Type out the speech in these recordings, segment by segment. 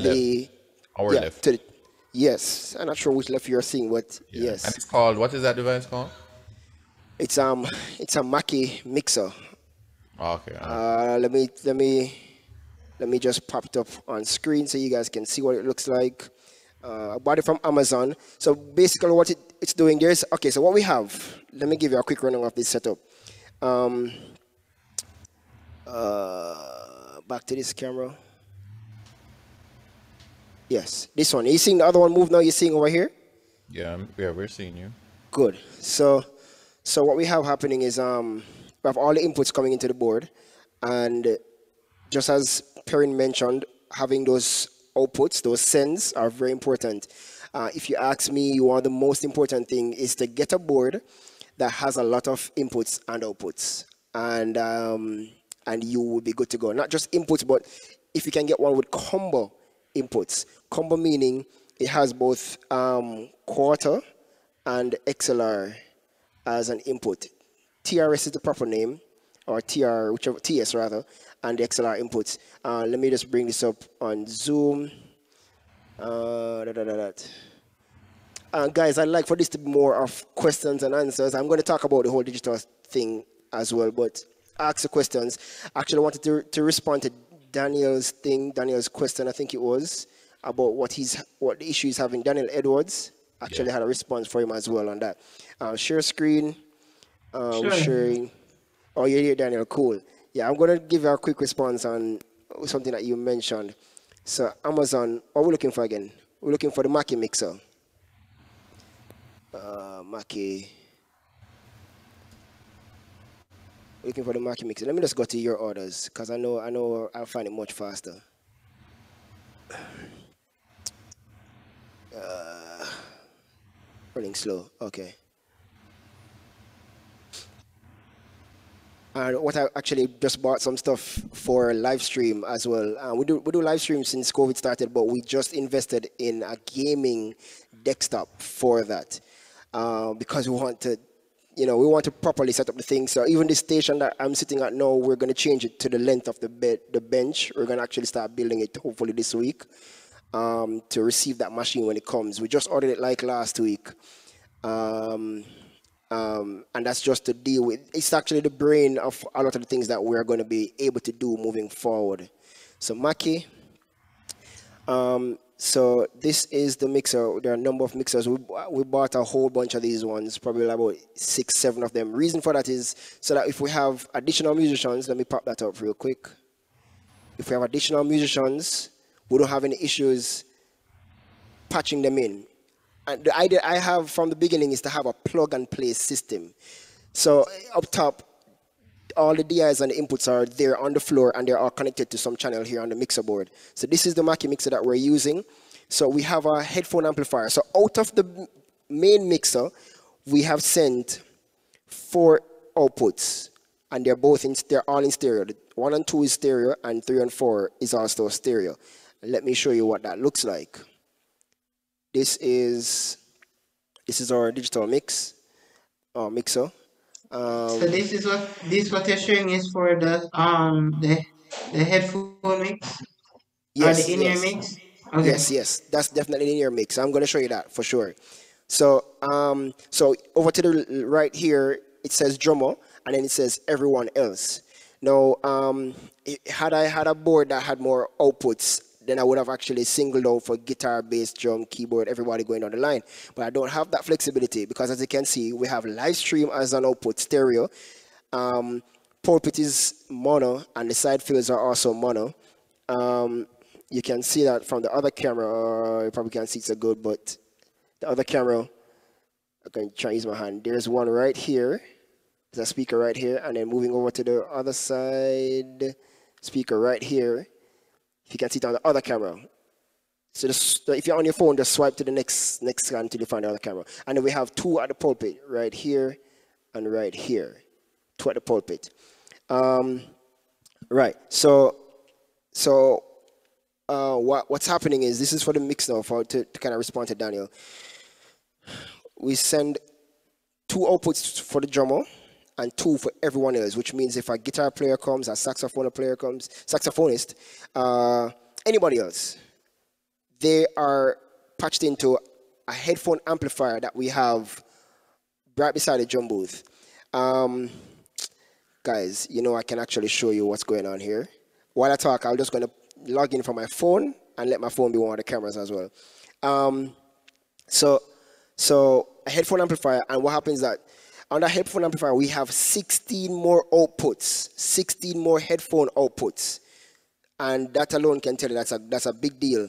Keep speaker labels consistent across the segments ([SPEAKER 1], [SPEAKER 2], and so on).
[SPEAKER 1] the
[SPEAKER 2] Our
[SPEAKER 1] yeah,
[SPEAKER 2] left.
[SPEAKER 1] the, yes. I'm not sure which left you're seeing, but
[SPEAKER 2] Yeah.
[SPEAKER 1] yes,
[SPEAKER 2] And it's called, what is that device called?
[SPEAKER 1] it's um it's a Mackie mixer.
[SPEAKER 2] Oh, okay.
[SPEAKER 1] Uh, let me let me let me just pop it up on screen so you guys can see what it looks like. Uh, I bought it from Amazon. So basically, what it, it's doing there's okay. So what we have, let me give you a quick running of this setup. Um, uh, back to this camera. Yes, this one. Are you seeing the other one move now? You're seeing over here.
[SPEAKER 2] yeah, I'm- yeah, we're seeing you.
[SPEAKER 1] Good. So, so what we have happening is um, we have all the inputs coming into the board, and just as Perrin mentioned, having those outputs, those sends, are very important. Uh, if you ask me, one of the most important thing is to get a board that has a lot of inputs and outputs, and um, and you will be good to go. Not just inputs, but if you can get one with combo inputs. Combo meaning it has both um, quarter and XLR as an input. TRS is the proper name, or TR, whichever TS rather, and the XLR inputs. Uh, let me just bring this up on Zoom. Uh, da, da, da. Uh, guys, I'd like for this to be more of questions and answers. I'm going to talk about the whole digital thing as well, but ask the questions. Actually, I wanted to, to respond to Daniel's thing, Daniel's question, I think it was, about what he's what the issue he's having. Daniel Edwards actually had a response for him as well on that. Uh, share screen. Uh,
[SPEAKER 3] Sure.
[SPEAKER 1] sharing. Oh, yeah, yeah, Daniel, cool. Yeah, I'm going to give you a quick response on something that you mentioned. So, Amazon, what are we looking for again? We're looking for the Mackie mixer. Uh, Mackie. Looking for the Mackie mixer. Let me just go to your orders because I know I know I'll find it much faster. Uh, running slow. Okay. And what I actually just bought some stuff for live stream as well. Uh, we do we do live stream since COVID started, but we just invested in a gaming desktop for that uh, because we want to, you know, we want to properly set up the thing. So even the station that I'm sitting at now, we're going to change it to the length of the bed, the bench. We're going to actually start building it hopefully this week um, to receive that machine when it comes. We just ordered it like last week. Um, um, and that's just to deal with it's actually the brain of a lot of the things that we're going to be able to do moving forward so Mackie um, so this is the mixer there are a number of mixers we, we bought a whole bunch of these ones probably about six seven of them reason for that is so that if we have additional musicians let me pop that up real quick if we have additional musicians we don't have any issues patching them in and the idea I have from the beginning is to have a plug and play system. So up top, all the DIs and the inputs are there on the floor and they're all connected to some channel here on the mixer board. So this is the Mackie mixer that we're using. So we have a headphone amplifier. So out of the main mixer, we have sent four outputs and they're both in, they're all in stereo. One and two is stereo and three and four is also stereo. Let me show you what that looks like. This is this is our digital mix, our mixer. Um,
[SPEAKER 3] So this is what this what you're showing is for the um the the headphone mix or the in-ear
[SPEAKER 1] yes.
[SPEAKER 3] mix. Okay.
[SPEAKER 1] Yes, yes, that's definitely in your mix. I'm going to show you that for sure. So, um, so over to the right here, it says drummer, and then it says everyone else. Now, um, i- had I had a board that had more outputs, then I would have actually singled out for guitar, bass, drum, keyboard, everybody going down the line. But I don't have that flexibility because, as you can see, we have live stream as an output stereo. Um, pulpit is mono, and the side fills are also mono. Um, you can see that from the other camera. uh, You probably can't see it so good, but the other camera, I can try and use my hand. There's one right here. There's a speaker right here, and then moving over to the other side, speaker right here. If you can see it on the other camera. So just, if you're on your phone, just swipe to the next next scan until you find the other camera. And then we have two at the pulpit, right here and right here. Two at the pulpit. Um, right. So so uh, what, what's happening is this is for the mix now for to, to kind of respond to Daniel. We send two outputs for the drummer and two for everyone else, which means if a guitar player comes, a saxophone player comes, saxophonist, uh, anybody else, they are patched into a headphone amplifier that we have right beside the drum booth. Um, guys, you know I can actually show you what's going on here. While I talk, I'm just going to log in from my phone and let my phone be one of the cameras as well. Um, so, so a headphone amplifier, and what happens that on that headphone amplifier we have 16 more outputs, 16 more headphone outputs, and that alone can tell you that's a that's a big deal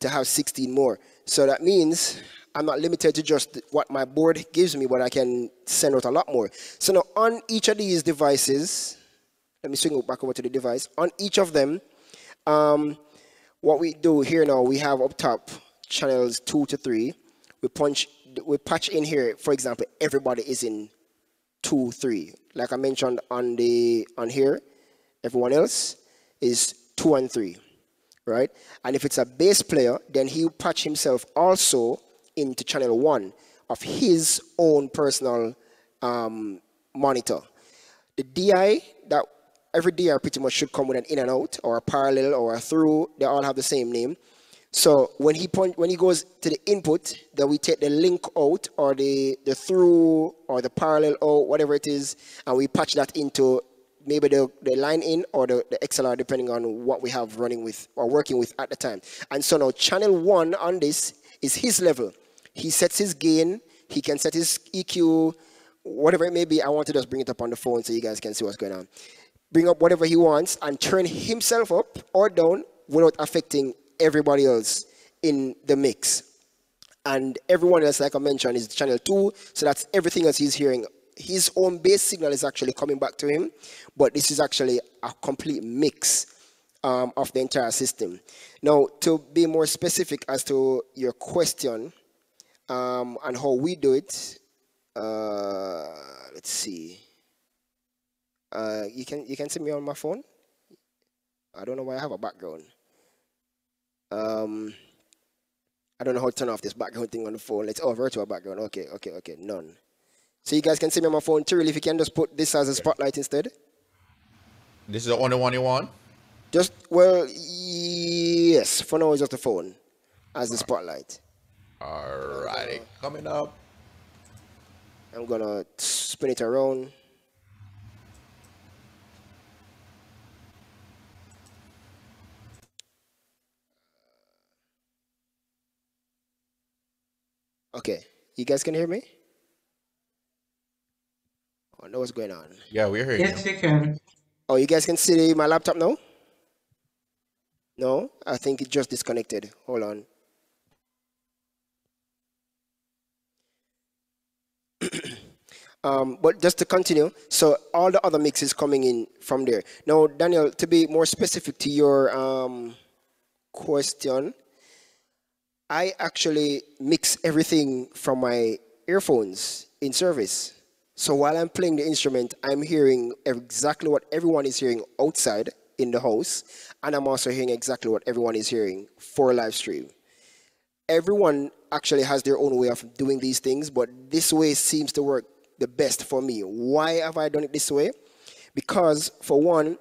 [SPEAKER 1] to have 16 more. So that means I'm not limited to just what my board gives me, but I can send out a lot more. So now on each of these devices, let me swing back over to the device. On each of them, um, what we do here now, we have up top channels two to three. We punch, we patch in here. For example, everybody is in two, three. Like I mentioned on the on here, everyone else is two and three, right? And if it's a bass player, then he'll patch himself also into channel one of his own personal um, monitor. The DI that every DI pretty much should come with an in and out or a parallel or a through. They all have the same name. So when he point when he goes to the input, then we take the link out or the the through or the parallel out, whatever it is, and we patch that into maybe the, the line in or the, the XLR depending on what we have running with or working with at the time. And so now channel one on this is his level. He sets his gain, he can set his EQ, whatever it may be. I want to just bring it up on the phone so you guys can see what's going on bring up whatever he wants and turn himself up or down without affecting everybody else in the mix. And everyone else, like I mentioned, is channel two, so that's everything else he's hearing. His own bass signal is actually coming back to him, but this is actually a complete mix um, of the entire system. Now, to be more specific as to your question um, and how we do it, uh, let's see. Uh, you can you can see me on my phone. I don't know why I have a background. Um, I don't know how to turn off this background thing on the phone. Let's oh virtual background. Okay, okay, okay. None. So you guys can see me on my phone. Tyrell, if you can just put this as a spotlight instead.
[SPEAKER 2] This is the only one you want?
[SPEAKER 1] Just well, yes. For now, it's just the phone as the spotlight.
[SPEAKER 2] Alrighty, coming up.
[SPEAKER 1] I'm gonna spin it around. Okay, you guys can hear me? Oh, I know what's going on.
[SPEAKER 2] Yeah, we're here.
[SPEAKER 3] Yes, you can.
[SPEAKER 1] Oh, you guys can see my laptop now? No, I think it just disconnected. Hold on. um, but just to continue, so all the other mixes coming in from there. Now, Daniel, to be more specific to your um, question, I actually mix everything from my earphones in service. So while I'm playing the instrument, I'm hearing exactly what everyone is hearing outside in the house, and I'm also hearing exactly what everyone is hearing for live stream. Everyone actually has their own way of doing these things, but this way seems to work the best for me. Why have I done it this way? Because for one,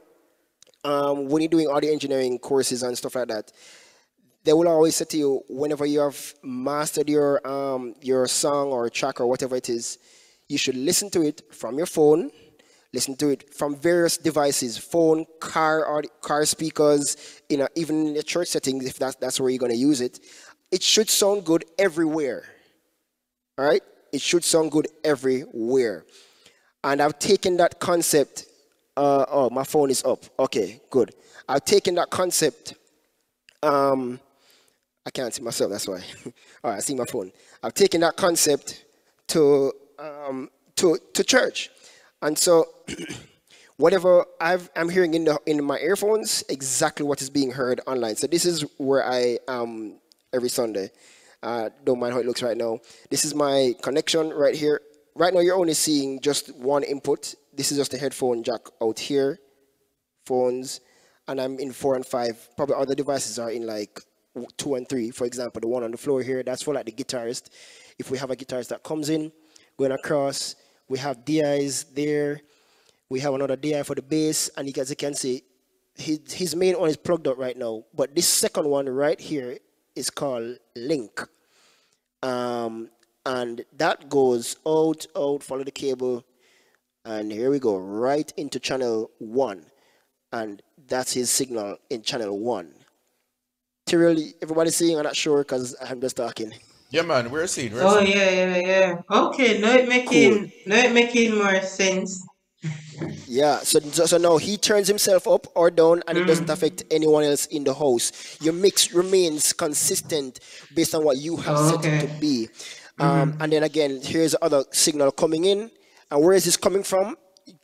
[SPEAKER 1] um, when you're doing audio engineering courses and stuff like that, they will always say to you whenever you have mastered your um, your song or track or whatever it is, you should listen to it from your phone, listen to it from various devices, phone, car, or car speakers, you know, even in the church settings if that's that's where you're going to use it. It should sound good everywhere. All right, it should sound good everywhere. And I've taken that concept. Uh, oh, my phone is up. Okay, good. I've taken that concept um, I can't see myself, that's why. All right, I see my phone. I've taken that concept to, um, to, to church. And so, whatever i am hearing in, the, in my earphones, exactly what is being heard online. So, this is where I am every Sunday. Uh, don't mind how it looks right now. This is my connection right here. Right now, you're only seeing just one input. This is just a headphone jack out here, phones, and I'm in four and five. Probably other devices are in like two and three. For example, the one on the floor here, that's for like the guitarist. If we have a guitarist that comes in, going across, we have DIs there. We have another DI for the bass, and you guys can see his, his main one is plugged up right now. But this second one right here is called link. Um, and that goes out, out, follow the cable, and here we go, right into channel one. And that's his signal in channel one. Tyrell, everybody seeing? I'm not sure because I'm just talking.
[SPEAKER 2] Yeah, man, we're seeing. We're
[SPEAKER 3] Oh
[SPEAKER 2] seeing.
[SPEAKER 3] yeah, yeah, yeah. Okay, now it making now it making more sense.
[SPEAKER 1] Yeah, so, so so now he turns himself up or down, and it doesn't affect anyone else in the house. Your mix remains consistent based on what you have
[SPEAKER 3] Oh,
[SPEAKER 1] set it to
[SPEAKER 3] okay.
[SPEAKER 1] be. Um, And then again, here's the other signal coming in, and where is this coming from?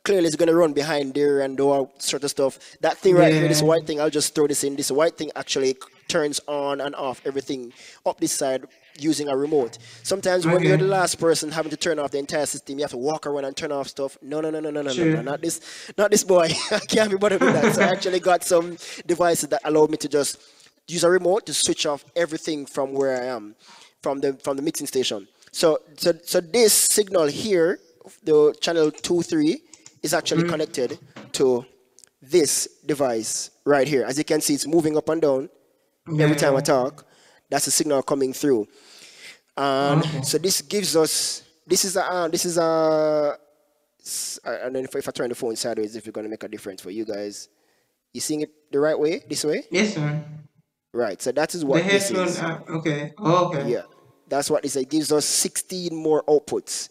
[SPEAKER 1] Clearly, it's going to run behind there and do all sort of stuff. That thing right here, this white thing, I'll just throw this in. This white thing actually turns on and off everything up this side using a remote. Sometimes when you're the last person having to turn off the entire system, you have to walk around and turn off stuff. No, no, no, no, no, no, no, no, not this, not this boy. I can't be bothered with that. So I actually got some devices that allow me to just use a remote to switch off everything from where I am, from the from the mixing station. So so so this signal here, the channel two three, is actually mm-hmm. connected to this device right here. As you can see, it's moving up and down every time I talk. That's a signal coming through. And
[SPEAKER 3] Okay.
[SPEAKER 1] so this gives us this is a uh, this is a I don't know if, if I turn the phone sideways if it's gonna make a difference for you guys. You seeing it the right way? This way?
[SPEAKER 3] Yes, sir.
[SPEAKER 1] Right. So that is
[SPEAKER 3] The
[SPEAKER 1] what this
[SPEAKER 3] headphone.
[SPEAKER 1] is.
[SPEAKER 3] Okay. Oh, okay.
[SPEAKER 1] Yeah, that's what this is. It gives us 16 more outputs.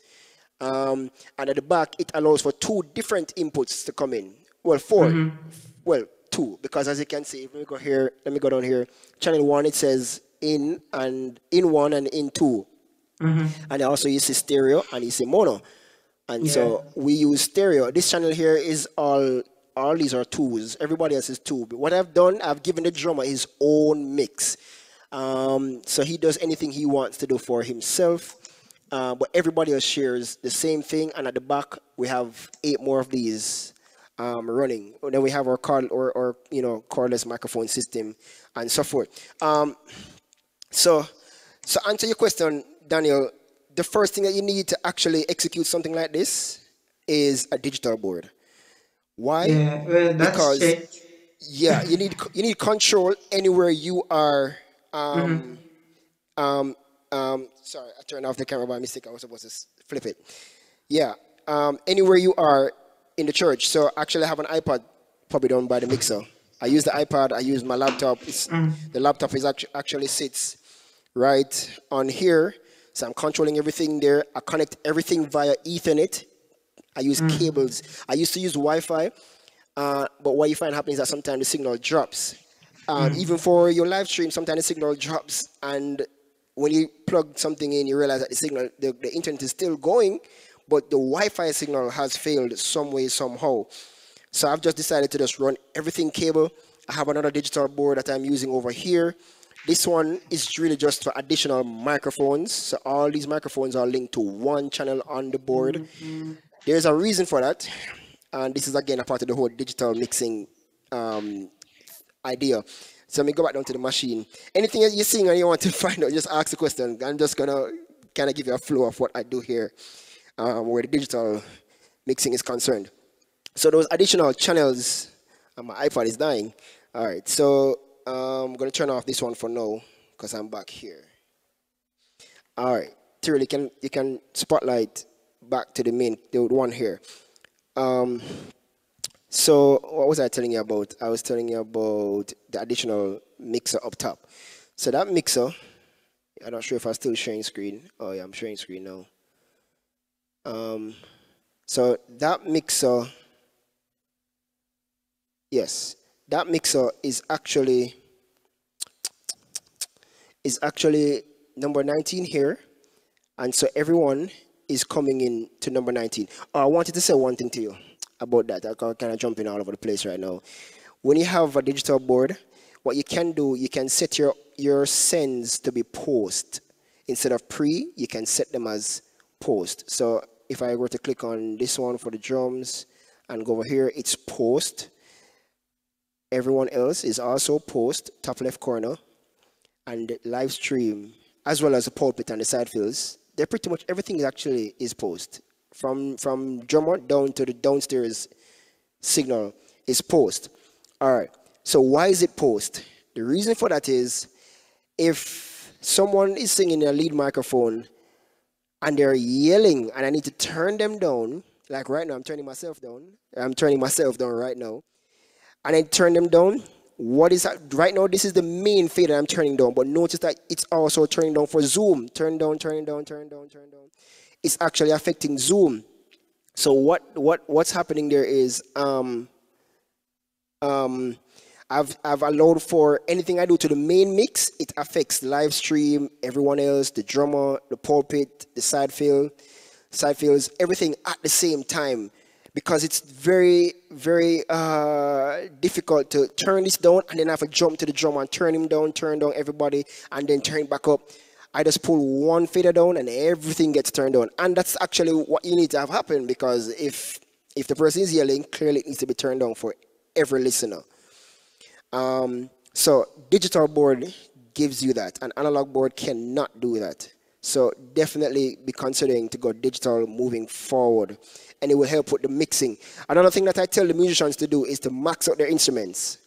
[SPEAKER 1] Um, and at the back, it allows for two different inputs to come in. Well, 4 Well, two, because as you can see, let me go here, let me go down here. Channel one, it says in and in one and in 2 And also you see stereo and you see mono. And so we use stereo. This channel here is all all these are twos. Everybody else is two. But what I've done, I've given the drummer his own mix. Um, so he does anything he wants to do for himself. Uh, but everybody else shares the same thing. And at the back, we have eight more of these um, running. And then we have our car or, or you know cordless microphone system and so forth. Um, so, so answer your question, Daniel. The first thing that you need to actually execute something like this is a digital board. Why?
[SPEAKER 3] Yeah. Well,
[SPEAKER 1] Because-
[SPEAKER 3] checked.
[SPEAKER 1] yeah you need you need control anywhere you are um um um sorry i turned off the camera by mistake i was supposed to flip it yeah um anywhere you are in the church. So actually i have an ipad probably done by the mixer. I use the ipad i use my laptop. It's, the laptop is actually actually sits right on here. So i'm controlling everything there. I connect everything via ethernet. I use cables. I used to use Wi-Fi, uh, but what you find happening is that sometimes the signal drops. Um, Even for your live stream, sometimes the signal drops, and when you plug something in, you realize that the signal, the, the internet is still going, but the Wi-Fi signal has failed some way, somehow. So I've just decided to just run everything cable. I have another digital board that I'm using over here. This one is really just for additional microphones. So all these microphones are linked to one channel on the board. There's a reason for that. And this is again a part of the whole digital mixing um, idea. So let me go back down to the machine. Anything that you're seeing and you want to find out, just ask the question. I'm just gonna kind of give you a flow of what I do here, um, where the digital mixing is concerned. So those additional channels, and my iPad is dying. All right, so um, I'm gonna turn off this one for now because I'm back here. All right, Tyrell, you can you can spotlight back to the main the one here. Um, so what was I telling you about? I was telling you about the additional mixer up top. So that mixer, I'm not sure if I'm still sharing screen. Oh yeah, I'm sharing screen now. Um, so that mixer, yes, that mixer is actually is actually number 19 here, and so everyone is coming in to number 19. Oh, I wanted to say one thing to you about that. I kind of jumping all over the place right now. When you have a digital board, what you can do, you can set your your sends to be post instead of pre. You can set them as post. So if I were to click on this one for the drums and go over here, it's post. Everyone else is also post, top left corner, and live stream, as well as the pulpit and the side fills. They're pretty much everything is actually is post. From from drummer down to the downstairs signal is post. All right. So why is it post? The reason for that is if someone is singing in a lead microphone and they're yelling and I need to turn them down, like right now, I'm turning myself down. I'm turning myself down right now. And I turn them down. What is that? Right now, this is the main fader I'm turning down. But notice that it's also turning down for Zoom. Turn down, turn down, turn down, turn down. It's actually affecting Zoom. So what what what's happening there is um um I've I've allowed for anything I do to the main mix, it affects live stream, everyone else, the drummer, the pulpit, the side fill, side fills, everything at the same time. Because it's very, very uh, difficult to turn this down and then have to jump to the drummer and turn him down, turn down everybody, and then turn back up. I just pull one fader down and everything gets turned on. And that's actually what you need to have happen because if if the person is yelling, clearly it needs to be turned down for every listener. Um, so digital board gives you that. An analog board cannot do that. So definitely be considering to go digital moving forward. And it will help with the mixing. Another thing that I tell the musicians to do is to max out their instruments.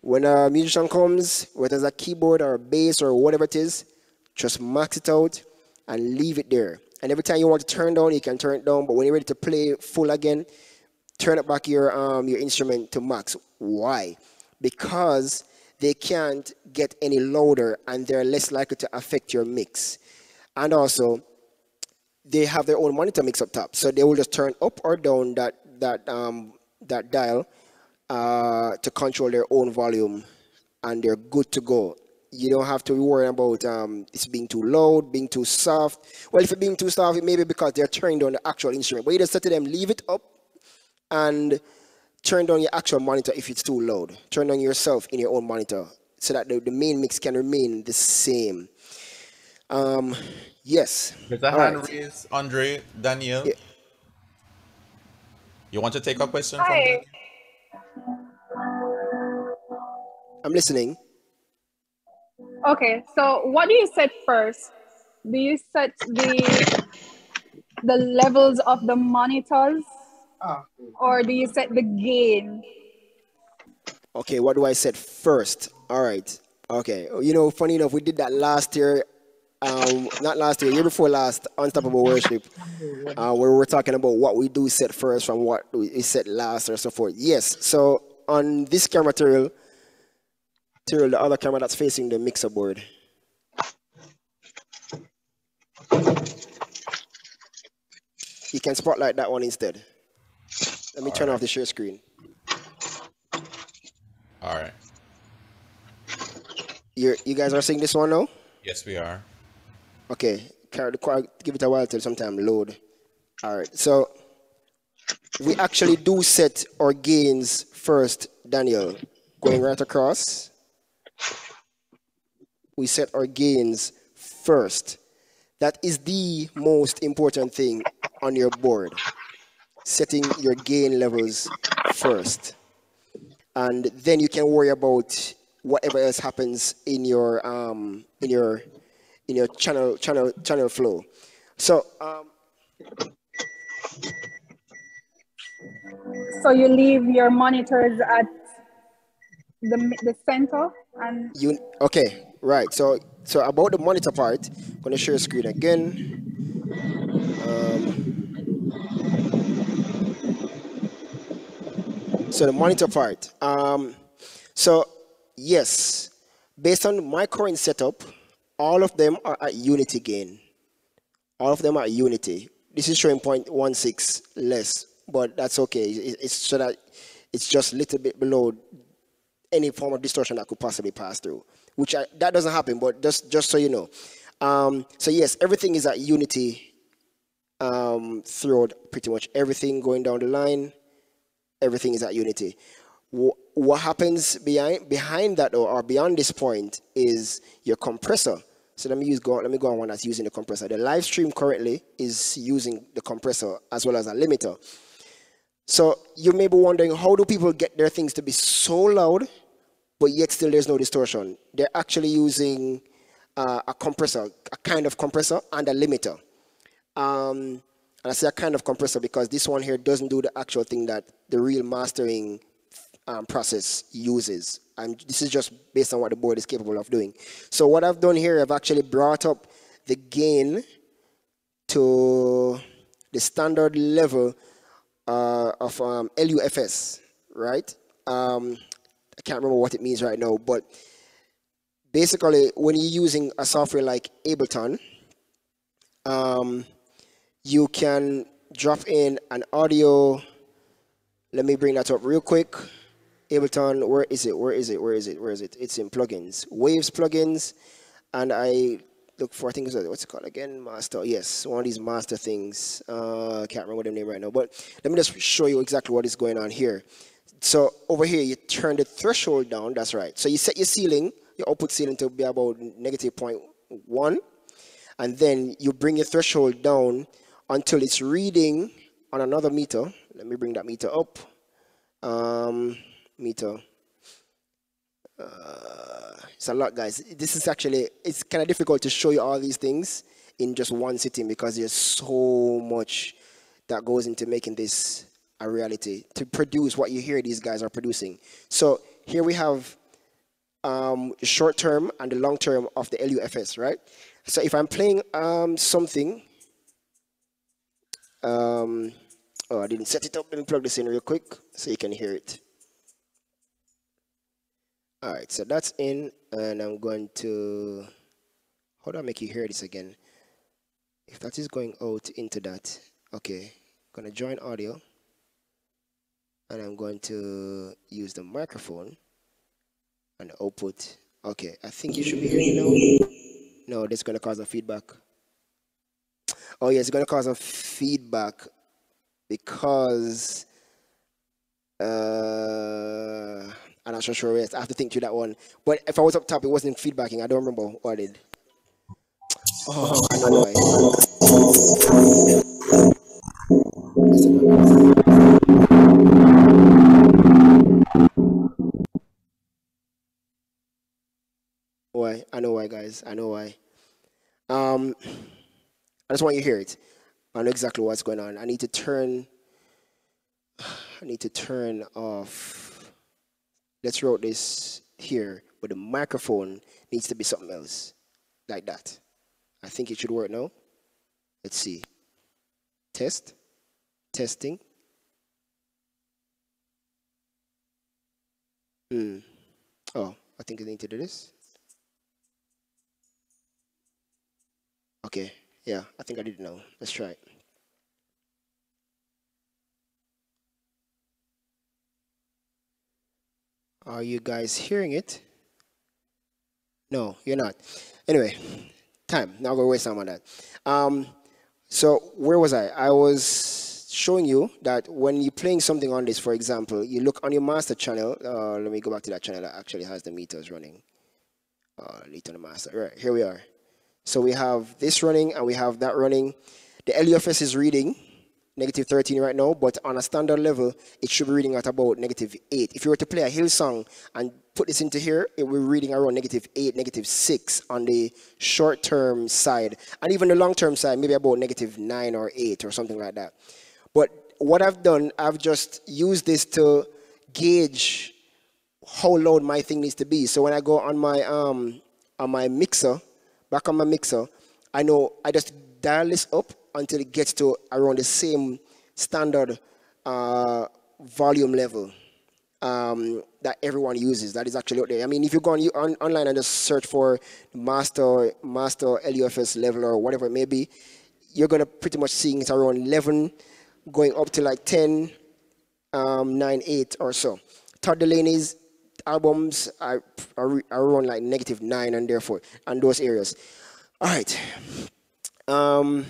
[SPEAKER 1] When a musician comes, whether it's a keyboard or a bass or whatever it is, just max it out and leave it there. And every time you want to turn down, you can turn it down. But when you're ready to play full again, turn it back your um, your instrument to max. Why? Because they can't get any louder and they're less likely to affect your mix. And also, they have their own monitor mix up top, so they will just turn up or down that that um, that dial uh, to control their own volume, and they're good to go. You don't have to worry about um, it's being too loud, being too soft. Well, if it's being too soft, it may be because they're turning down the actual instrument. But you just say to them, leave it up, and turn down your actual monitor if it's too loud. Turn on yourself in your own monitor so that the, the main mix can remain the same. Um, yes.
[SPEAKER 2] There's a
[SPEAKER 1] All
[SPEAKER 2] hand
[SPEAKER 1] right.
[SPEAKER 2] raised, Aundre, Daniel.
[SPEAKER 1] Yeah.
[SPEAKER 2] You want to take a question
[SPEAKER 4] Hi.
[SPEAKER 2] from
[SPEAKER 1] I'm listening.
[SPEAKER 4] Okay, so what do you set first? Do you set the the levels of the monitors Or do you set the gain?
[SPEAKER 1] Okay, what do I set first? All right. Okay. You know, funny enough, we did that last year. Um, not last year, year before last, Unstoppable Worship, uh, where we're talking about what we do set first from what we set last or so forth. Yes. So on this camera material, material, the other camera that's facing the mixer board. You can spotlight that one instead. Let me turn off the share screen.
[SPEAKER 2] All right.
[SPEAKER 1] You're, you guys are seeing this one now?
[SPEAKER 2] Yes, we are.
[SPEAKER 1] Okay, carry the quad, give it a while till sometime load. All right, so we actually do set our gains first, Daniel. Going right across, we set our gains first. That is the most important thing on your board. Setting your gain levels first. And then you can worry about whatever else happens in your um, in your in your channel channel channel flow. So um,
[SPEAKER 4] So you leave your monitors at the the center and
[SPEAKER 1] you okay right. So so about the monitor part, I'm gonna share screen again. Um, so the monitor part. Um, so yes, based on my current setup, all of them are at unity gain. All of them are unity. This is showing 0.16 less, but that's okay. It's so that it's just a little bit below any form of distortion that could possibly pass through. Which I, that doesn't happen, but just just so you know. Um, so yes, everything is at unity um, throughout pretty much everything going down the line. Everything is at unity. What happens behind behind that or, or beyond this point is your compressor. So let me use go. Let me go on one that's using the compressor. The live stream currently is using the compressor as well as a limiter. So you may be wondering how do people get their things to be so loud, but yet still there's no distortion? They're actually using uh, a compressor, a kind of compressor, and a limiter. Um, and I say a kind of compressor because this one here doesn't do the actual thing that the real mastering um, process uses. And this is just based on what the board is capable of doing. So what I've done here, I've actually brought up the gain to the standard level uh, of um, LUFS, right? Um, I can't remember what it means right now, but basically when you're using a software like Ableton, um, you can drop in an audio. Let me bring that up real quick. Ableton, where is it? Where is it? Where is it? Where is it? It's in plugins, Waves plugins, and I look for I think it's what's it called again? Master. Yes, one of these master things. Uh, I can't remember the name right now, but let me just show you exactly what is going on here. So over here, you turn the threshold down. That's right. So you set your ceiling, your output ceiling to be about negative 0.1, and then you bring your threshold down until it's reading on another meter. Let me bring that meter up. Um, meter. Uh, it's a lot, guys. This is actually, it's kind of difficult to show you all these things in just one sitting because there's so much that goes into making this a reality to produce what you hear these guys are producing. So here we have um, short term and the long term of the LUFS, right? So if I'm playing um, something, um, oh, I didn't set it up. Let me plug this in real quick so you can hear it. All right, so that's in, and I'm going to, how do I make you hear this again? If that is going out into that, okay, I'm gonna join audio, and I'm going to use the microphone and output. Okay, I think you should be hearing now. No, this is gonna cause a feedback. Oh yeah, it's gonna cause a feedback because uh, I'm not sure yet. I have to think through that one. But if I was up top, it wasn't feedbacking. I don't remember what I did. Oh, I know why. Why? I know why, guys. I know why. Um, I just want you to hear it. I know exactly what's going on. I need to turn. I need to turn off. Let's route this here, but the microphone needs to be something else, like that. I think it should work now. Let's see. Test. Testing. Hmm. Oh, I think I need to do this. Okay, yeah, I think I did know. Let's try it. Are you guys hearing it? No, you're not. Anyway, time. Now we're waste time on that. Um, so where was I? I was showing you that when you're playing something on this, for example, you look on your master channel. Uh, let me go back to that channel that actually has the meters running. Uh, lead on the master. Right, here we are. So we have this running and we have that running. The LUFS is reading negative 13 right now, but on a standard level, it should be reading at about negative 8. If you were to play a Hillsong and put this into here, it will be reading around negative 8, negative 6 on the short-term side. And even the long-term side, maybe about negative 9 or 8 or something like that. But what I've done, I've just used this to gauge how loud my thing needs to be. So when I go on my um on my mixer, back on my mixer, I know I just dial this up until it gets to around the same standard uh, volume level um, that everyone uses. That is actually out there. I mean, if you go on, on online and just search for master master LUFS level or whatever it may be, you're gonna pretty much seeing it's around 11, going up to like 10, um, 9, 8 or so. Todd Dulaney's albums are, are, are around like negative 9 and therefore, and those areas. All right. Um,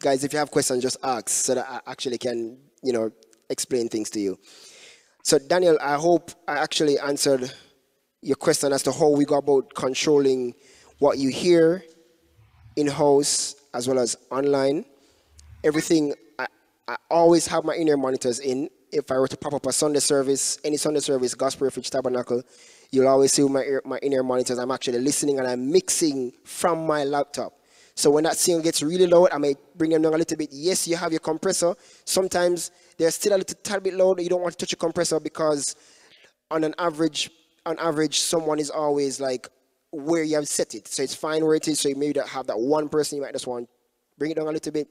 [SPEAKER 1] guys, if you have questions, just ask so that I actually can, you know, explain things to you. So, Daniel, I hope I actually answered your question as to how we go about controlling what you hear in house as well as online. Everything, I, I always have my in-ear monitors in. If I were to pop up a Sunday service, any Sunday service, Gospel Refuge Tabernacle, you'll always see my, ear, my in-ear monitors. I'm actually listening and I'm mixing from my laptop. So when that signal gets really loud, I may bring them down a little bit. Yes, you have your compressor. Sometimes they're still a little tad bit loud. You don't want to touch your compressor because on an average, on average, someone is always like where you have set it. So it's fine where it is. So you maybe have that one person you might just want bring it down a little bit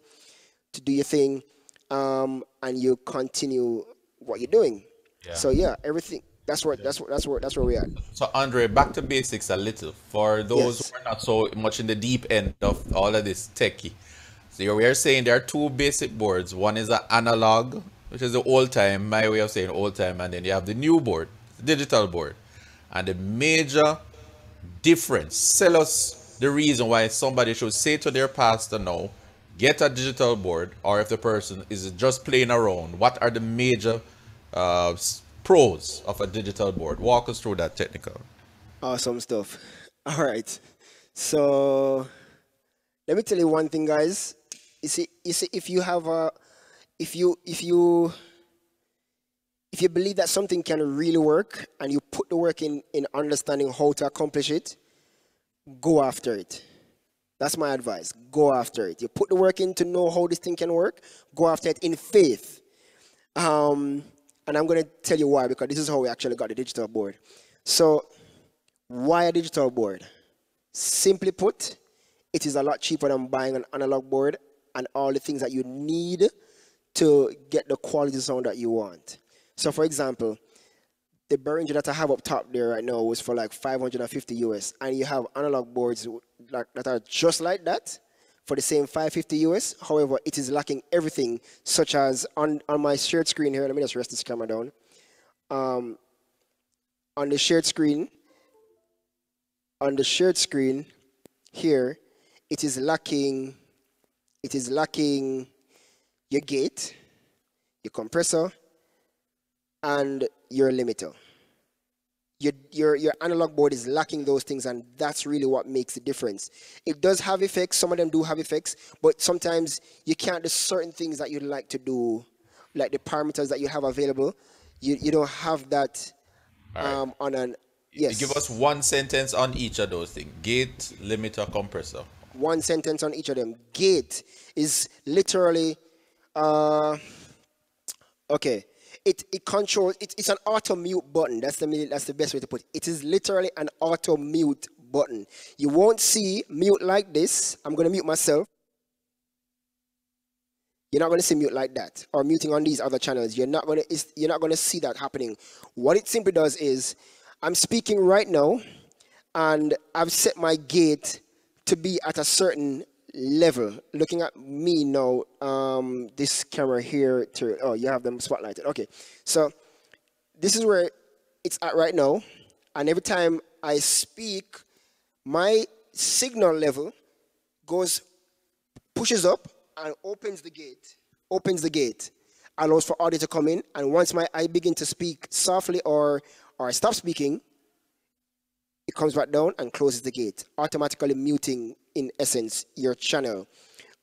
[SPEAKER 1] to do your thing, um, and you continue what you're doing.
[SPEAKER 2] Yeah.
[SPEAKER 1] So yeah, everything. That's where that's where that's where that's where we are.
[SPEAKER 2] So Aundre, back to basics a little for those
[SPEAKER 1] Yes.
[SPEAKER 2] who are not so much in the deep end of all of this techie. So we are saying there are two basic boards. One is an analog, which is the old time, my way of saying old time, and then you have the new board, the digital board. And the major difference, sell us the reason why somebody should say to their pastor now, get a digital board, or if the person is just playing around, what are the major uh, pros of a digital board? Walk us through that technical.
[SPEAKER 1] Awesome stuff. All right. So let me tell you one thing, guys. You see, you see, if you have a, if you, if you, if you believe that something can really work and you put the work in in understanding how to accomplish it, go after it. That's my advice. Go after it. You put the work in to know how this thing can work. Go after it in faith. Um, and I'm going to tell you why because this is how we actually got the digital board. So, why a digital board? Simply put, it is a lot cheaper than buying an analog board and all the things that you need to get the quality sound that you want. So, for example, the Behringer that I have up top there right now was for like 550 US, and you have analog boards like, that are just like that for the same 550 US. However, it is lacking everything, such as on, on my shared screen here. Let me just rest this camera down. Um, on the shared screen, on the shared screen here, it is lacking. It is lacking your gate, your compressor, and your limiter. Your, your, your analog board is lacking those things, and that's really what makes the difference. It does have effects, some of them do have effects, but sometimes you can't do certain things that you'd like to do, like the parameters that you have available. You, you don't have that um, on an. Yes.
[SPEAKER 2] Give us one sentence on each of those things. Gate, limiter, compressor.
[SPEAKER 1] one sentence on each of them. Gate is literally, uh, okay. It it controls. It, it's an auto mute button. That's the that's the best way to put it. It is literally an auto mute button. You won't see mute like this. I'm gonna mute myself. You're not gonna see mute like that or muting on these other channels. You're not gonna. You're not gonna see that happening. What it simply does is, I'm speaking right now, and I've set my gate to be at a certain level. Looking at me now, um, this camera here. To oh, you have them spotlighted. Okay, so this is where it's at right now, and every time I speak, my signal level goes pushes up and opens the gate. Opens the gate, allows for audio to come in, and once my I begin to speak softly or or I stop speaking, it comes back down and closes the gate, automatically muting, in essence, your channel.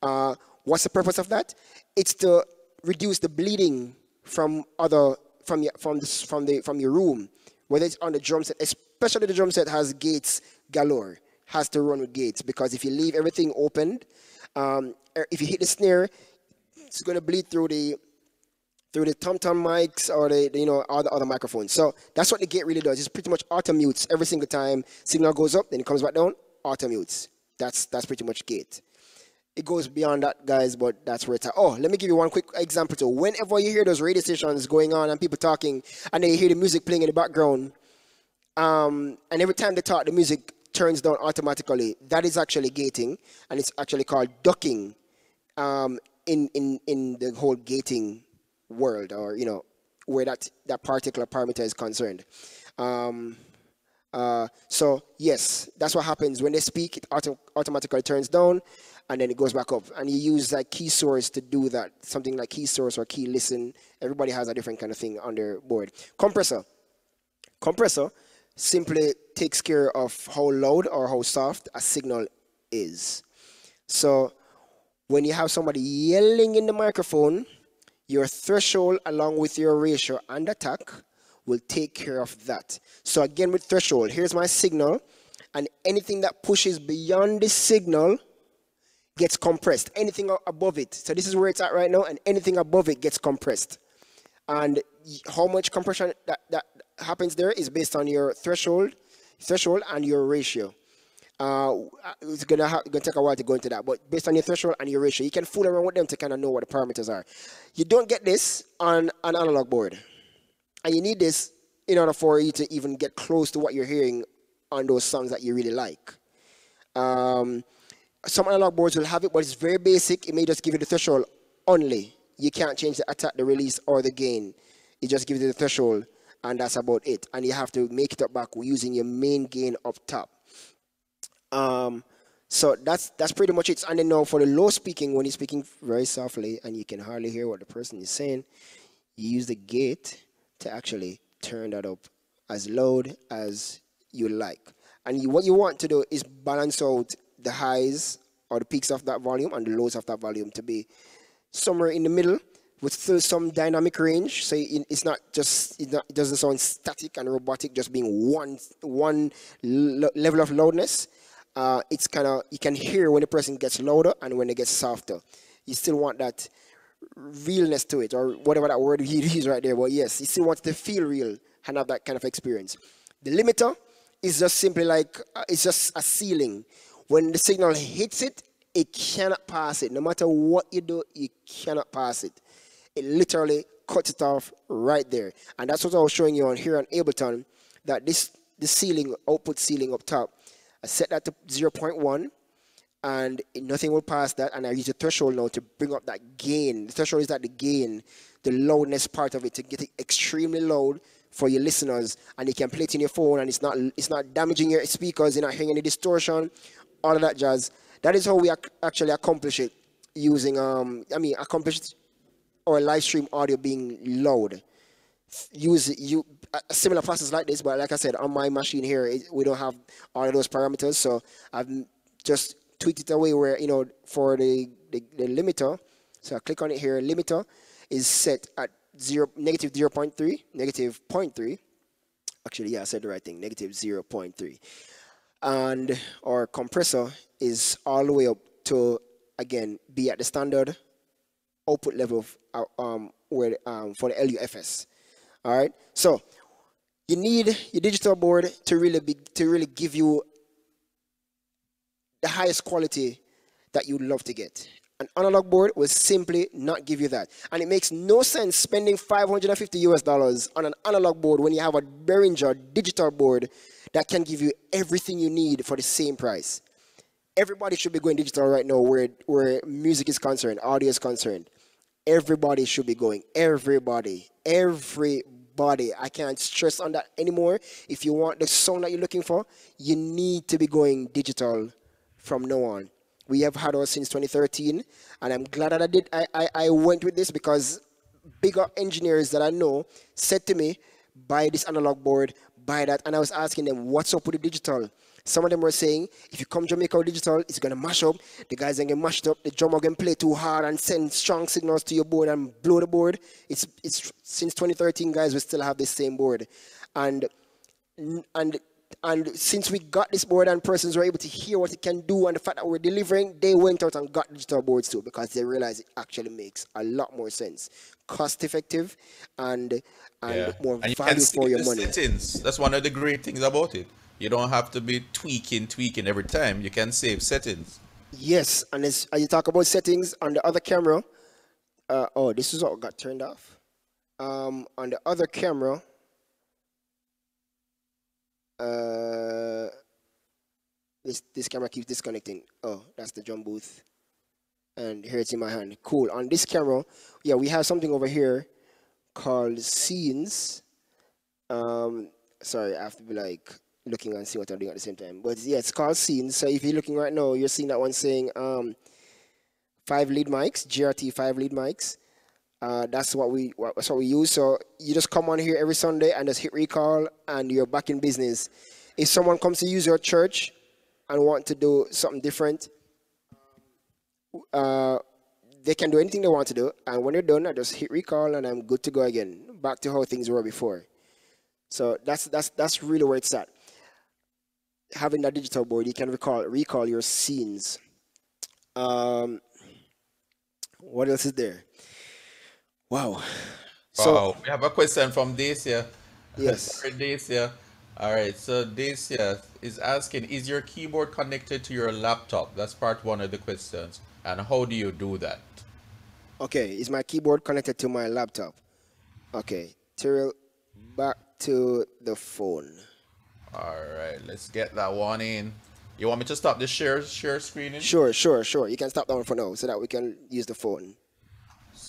[SPEAKER 1] Uh, what's the purpose of that? It's to reduce the bleeding from other from your from the from the from your room, whether it's on the drum set, especially the drum set has gates galore, has to run with gates because if you leave everything opened, um, er, if you hit the snare, it's going to bleed through the through the tom-tom mics or the, the, you know all the other microphones. So that's what the gate really does. It's pretty much auto mutes every single time signal goes up, then it comes back down, auto mutes. That's that's pretty much gate. It goes beyond that, guys, but that's where it's at. Oh, let me give you one quick example too. Whenever you hear those radio stations going on and people talking, and then you hear the music playing in the background, um, and every time they talk, the music turns down automatically. That is actually gating, and it's actually called ducking um, in in in the whole gating world, or you know, where that that particular parameter is concerned. Um, uh, so yes, that's what happens when they speak. It auto- automatically turns down, and then it goes back up. And you use like key source to do that. Something like key source or key listen. Everybody has a different kind of thing on their board. Compressor. Compressor simply takes care of how loud or how soft a signal is. So when you have somebody yelling in the microphone, your threshold along with your ratio and attack will take care of that. So again with threshold, here's my signal and anything that pushes beyond this signal gets compressed. Anything above it. So this is where it's at right now and anything above it gets compressed. and how much compression that, that happens there is based on your threshold, threshold and your ratio. Uh, it's gonna ha- gonna take a while to go into that, but based on your threshold and your ratio, you can fool around with them to kind of know what the parameters are. You don't get this on an analog board, and you need this in order for you to even get close to what you're hearing on those songs that you really like. Um, some analog boards will have it, but it's very basic. It may just give you the threshold only. You can't change the attack, the release, or the gain. It just gives you the threshold, and that's about it. And you have to make it up back using your main gain up top. Um, so that's that's pretty much it. And then now for the low speaking, when you're speaking very softly and you can hardly hear what the person is saying, you use the gate to actually turn that up as loud as you like. And you, what you want to do is balance out the highs or the peaks of that volume and the lows of that volume to be somewhere in the middle with still some dynamic range. So it's not just it, it doesn't sound static and robotic, just being one one level of loudness. Uh, it's kind of you can hear when the person gets louder and when they get softer. You still want that realness to it, or whatever that word he used right there. But yes, you still want it to feel real and have that kind of experience. The limiter is just simply like uh, it's just a ceiling. When the signal hits it, it cannot pass it. No matter what you do, you cannot pass it. It literally cuts it off right there. And that's what I was showing you on here on Ableton, that this the ceiling, output ceiling up top, I set that to 0.1 and nothing will pass that. And I use the threshold now to bring up that gain. The threshold is that the gain, the loudness part of it, to get it extremely loud for your listeners, and you can play it in your phone, and it's not it's not damaging your speakers. You're not hearing any distortion, all of that jazz. That is how we ac- actually accomplish it using um. I mean, accomplish our live stream audio being loud use you a similar process like this, but like I said, on my machine here, it, we don't have all of those parameters, so I've just tweaked it away where you know for the, the the limiter. So I click on it here. Limiter is set at zero negative zero point three, negative 0.3. Actually, yeah, I said the right thing. Negative zero point three, and our compressor is all the way up to again be at the standard output level of, uh, um, where um, for the LUFS. All right. So you need your digital board to really be to really give you the highest quality that you'd love to get. An analog board will simply not give you that. And it makes no sense spending 550 US dollars on an analog board when you have a Behringer digital board that can give you everything you need for the same price. Everybody should be going digital right now where, where music is concerned, audio is concerned. Everybody should be going. Everybody. Everybody. I can't stress on that anymore. If you want the song that you're looking for, you need to be going digital from now on. We have had ours since 2013, and I'm glad that I did. I, I, I went with this because bigger engineers that I know said to me, buy this analog board, buy that. And I was asking them, what's up with the digital? Some of them were saying, if you come Jamaica digital, it's gonna mash up. The guys are gonna mash it up. The drummer gonna play too hard and send strong signals to your board and blow the board. It's it's since 2013, guys, we still have the same board, and and and since we got this board and persons were able to hear what it can do and the fact that we're delivering, they went out and got digital boards too because they realized it actually makes a lot more sense, cost effective, and and more
[SPEAKER 2] And you
[SPEAKER 1] value
[SPEAKER 2] see
[SPEAKER 1] for your money.
[SPEAKER 2] settings. That's one of the great things about it. You don't have to be tweaking, tweaking every time. You can save settings.
[SPEAKER 1] Yes, and as, as you talk about settings on the other camera, uh, oh, this is what got turned off. Um, on the other camera, uh, this this camera keeps disconnecting. Oh, that's the drum booth, and here it's in my hand. Cool. On this camera, yeah, we have something over here called scenes. Um, sorry, I have to be like looking and see what I'm doing at the same time. But yeah, it's called scenes. So if you're looking right now, you're seeing that one saying um, five lead mics, GRT five lead mics. Uh, that's what we that's what we use. So you just come on here every Sunday and just hit recall, and you're back in business. If someone comes to use your church and want to do something different, uh, they can do anything they want to do, and when they're done, I just hit recall, and I'm good to go again, back to how things were before. So that's that's that's really where it's at. Having that digital board, you can recall recall your scenes. Um, what else is there? Wow. So
[SPEAKER 2] Wow, we have a question from Dacia.
[SPEAKER 1] yes,
[SPEAKER 2] Sorry, Dacia. All right, so Dacia is asking, is your keyboard connected to your laptop? That's part one of the questions. And how do you do that?
[SPEAKER 1] okay. Is my keyboard connected to my laptop? Okay, Tyrell, back to the phone.
[SPEAKER 2] All right, let's get that one in. You want me to stop the share share screening?
[SPEAKER 1] Sure, sure, sure. You can stop that one for now so that we can use the phone.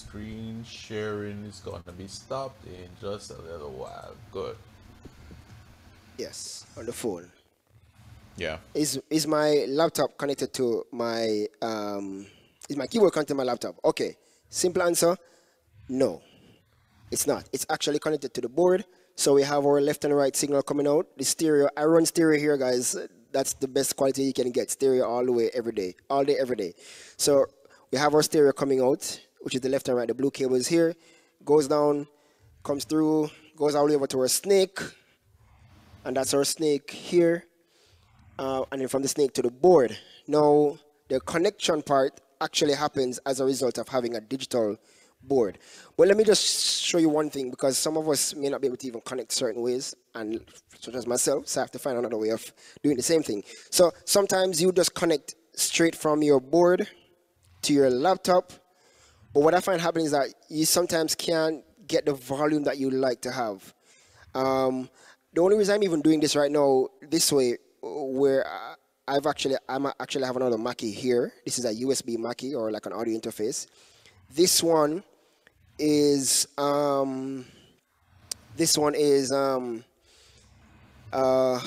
[SPEAKER 2] Screen sharing is to be stopped in just a little while. Good.
[SPEAKER 1] Yes, on the phone.
[SPEAKER 2] Yeah.
[SPEAKER 1] Is is my laptop connected to my um? Is my keyboard connected to my laptop? Okay. Simple answer, no. It's not. It's actually connected to the board. So we have our left and right signal coming out. The stereo. I run stereo here, guys. That's the best quality you can get. Stereo all the way, every day, all day, every day. So we have our stereo coming out, which is the left and right. The blue cable is here, goes down, comes through, goes all the way over to our snake, and that's our snake here uh, and then from the snake to the board. Now, the connection part actually happens as a result of having a digital board. But let me just show you one thing because some of us may not be able to even connect certain ways, and such as myself, so I have to find another way of doing the same thing. So sometimes you just connect straight from your board to your laptop. But what I find happening is that you sometimes can't get the volume that you like to have. Um, the only reason I'm even doing this right now this way, where I've actually I'm actually have another Mackie here. This is a USB Mackie or like an audio interface. This one is um, this one is um, uh,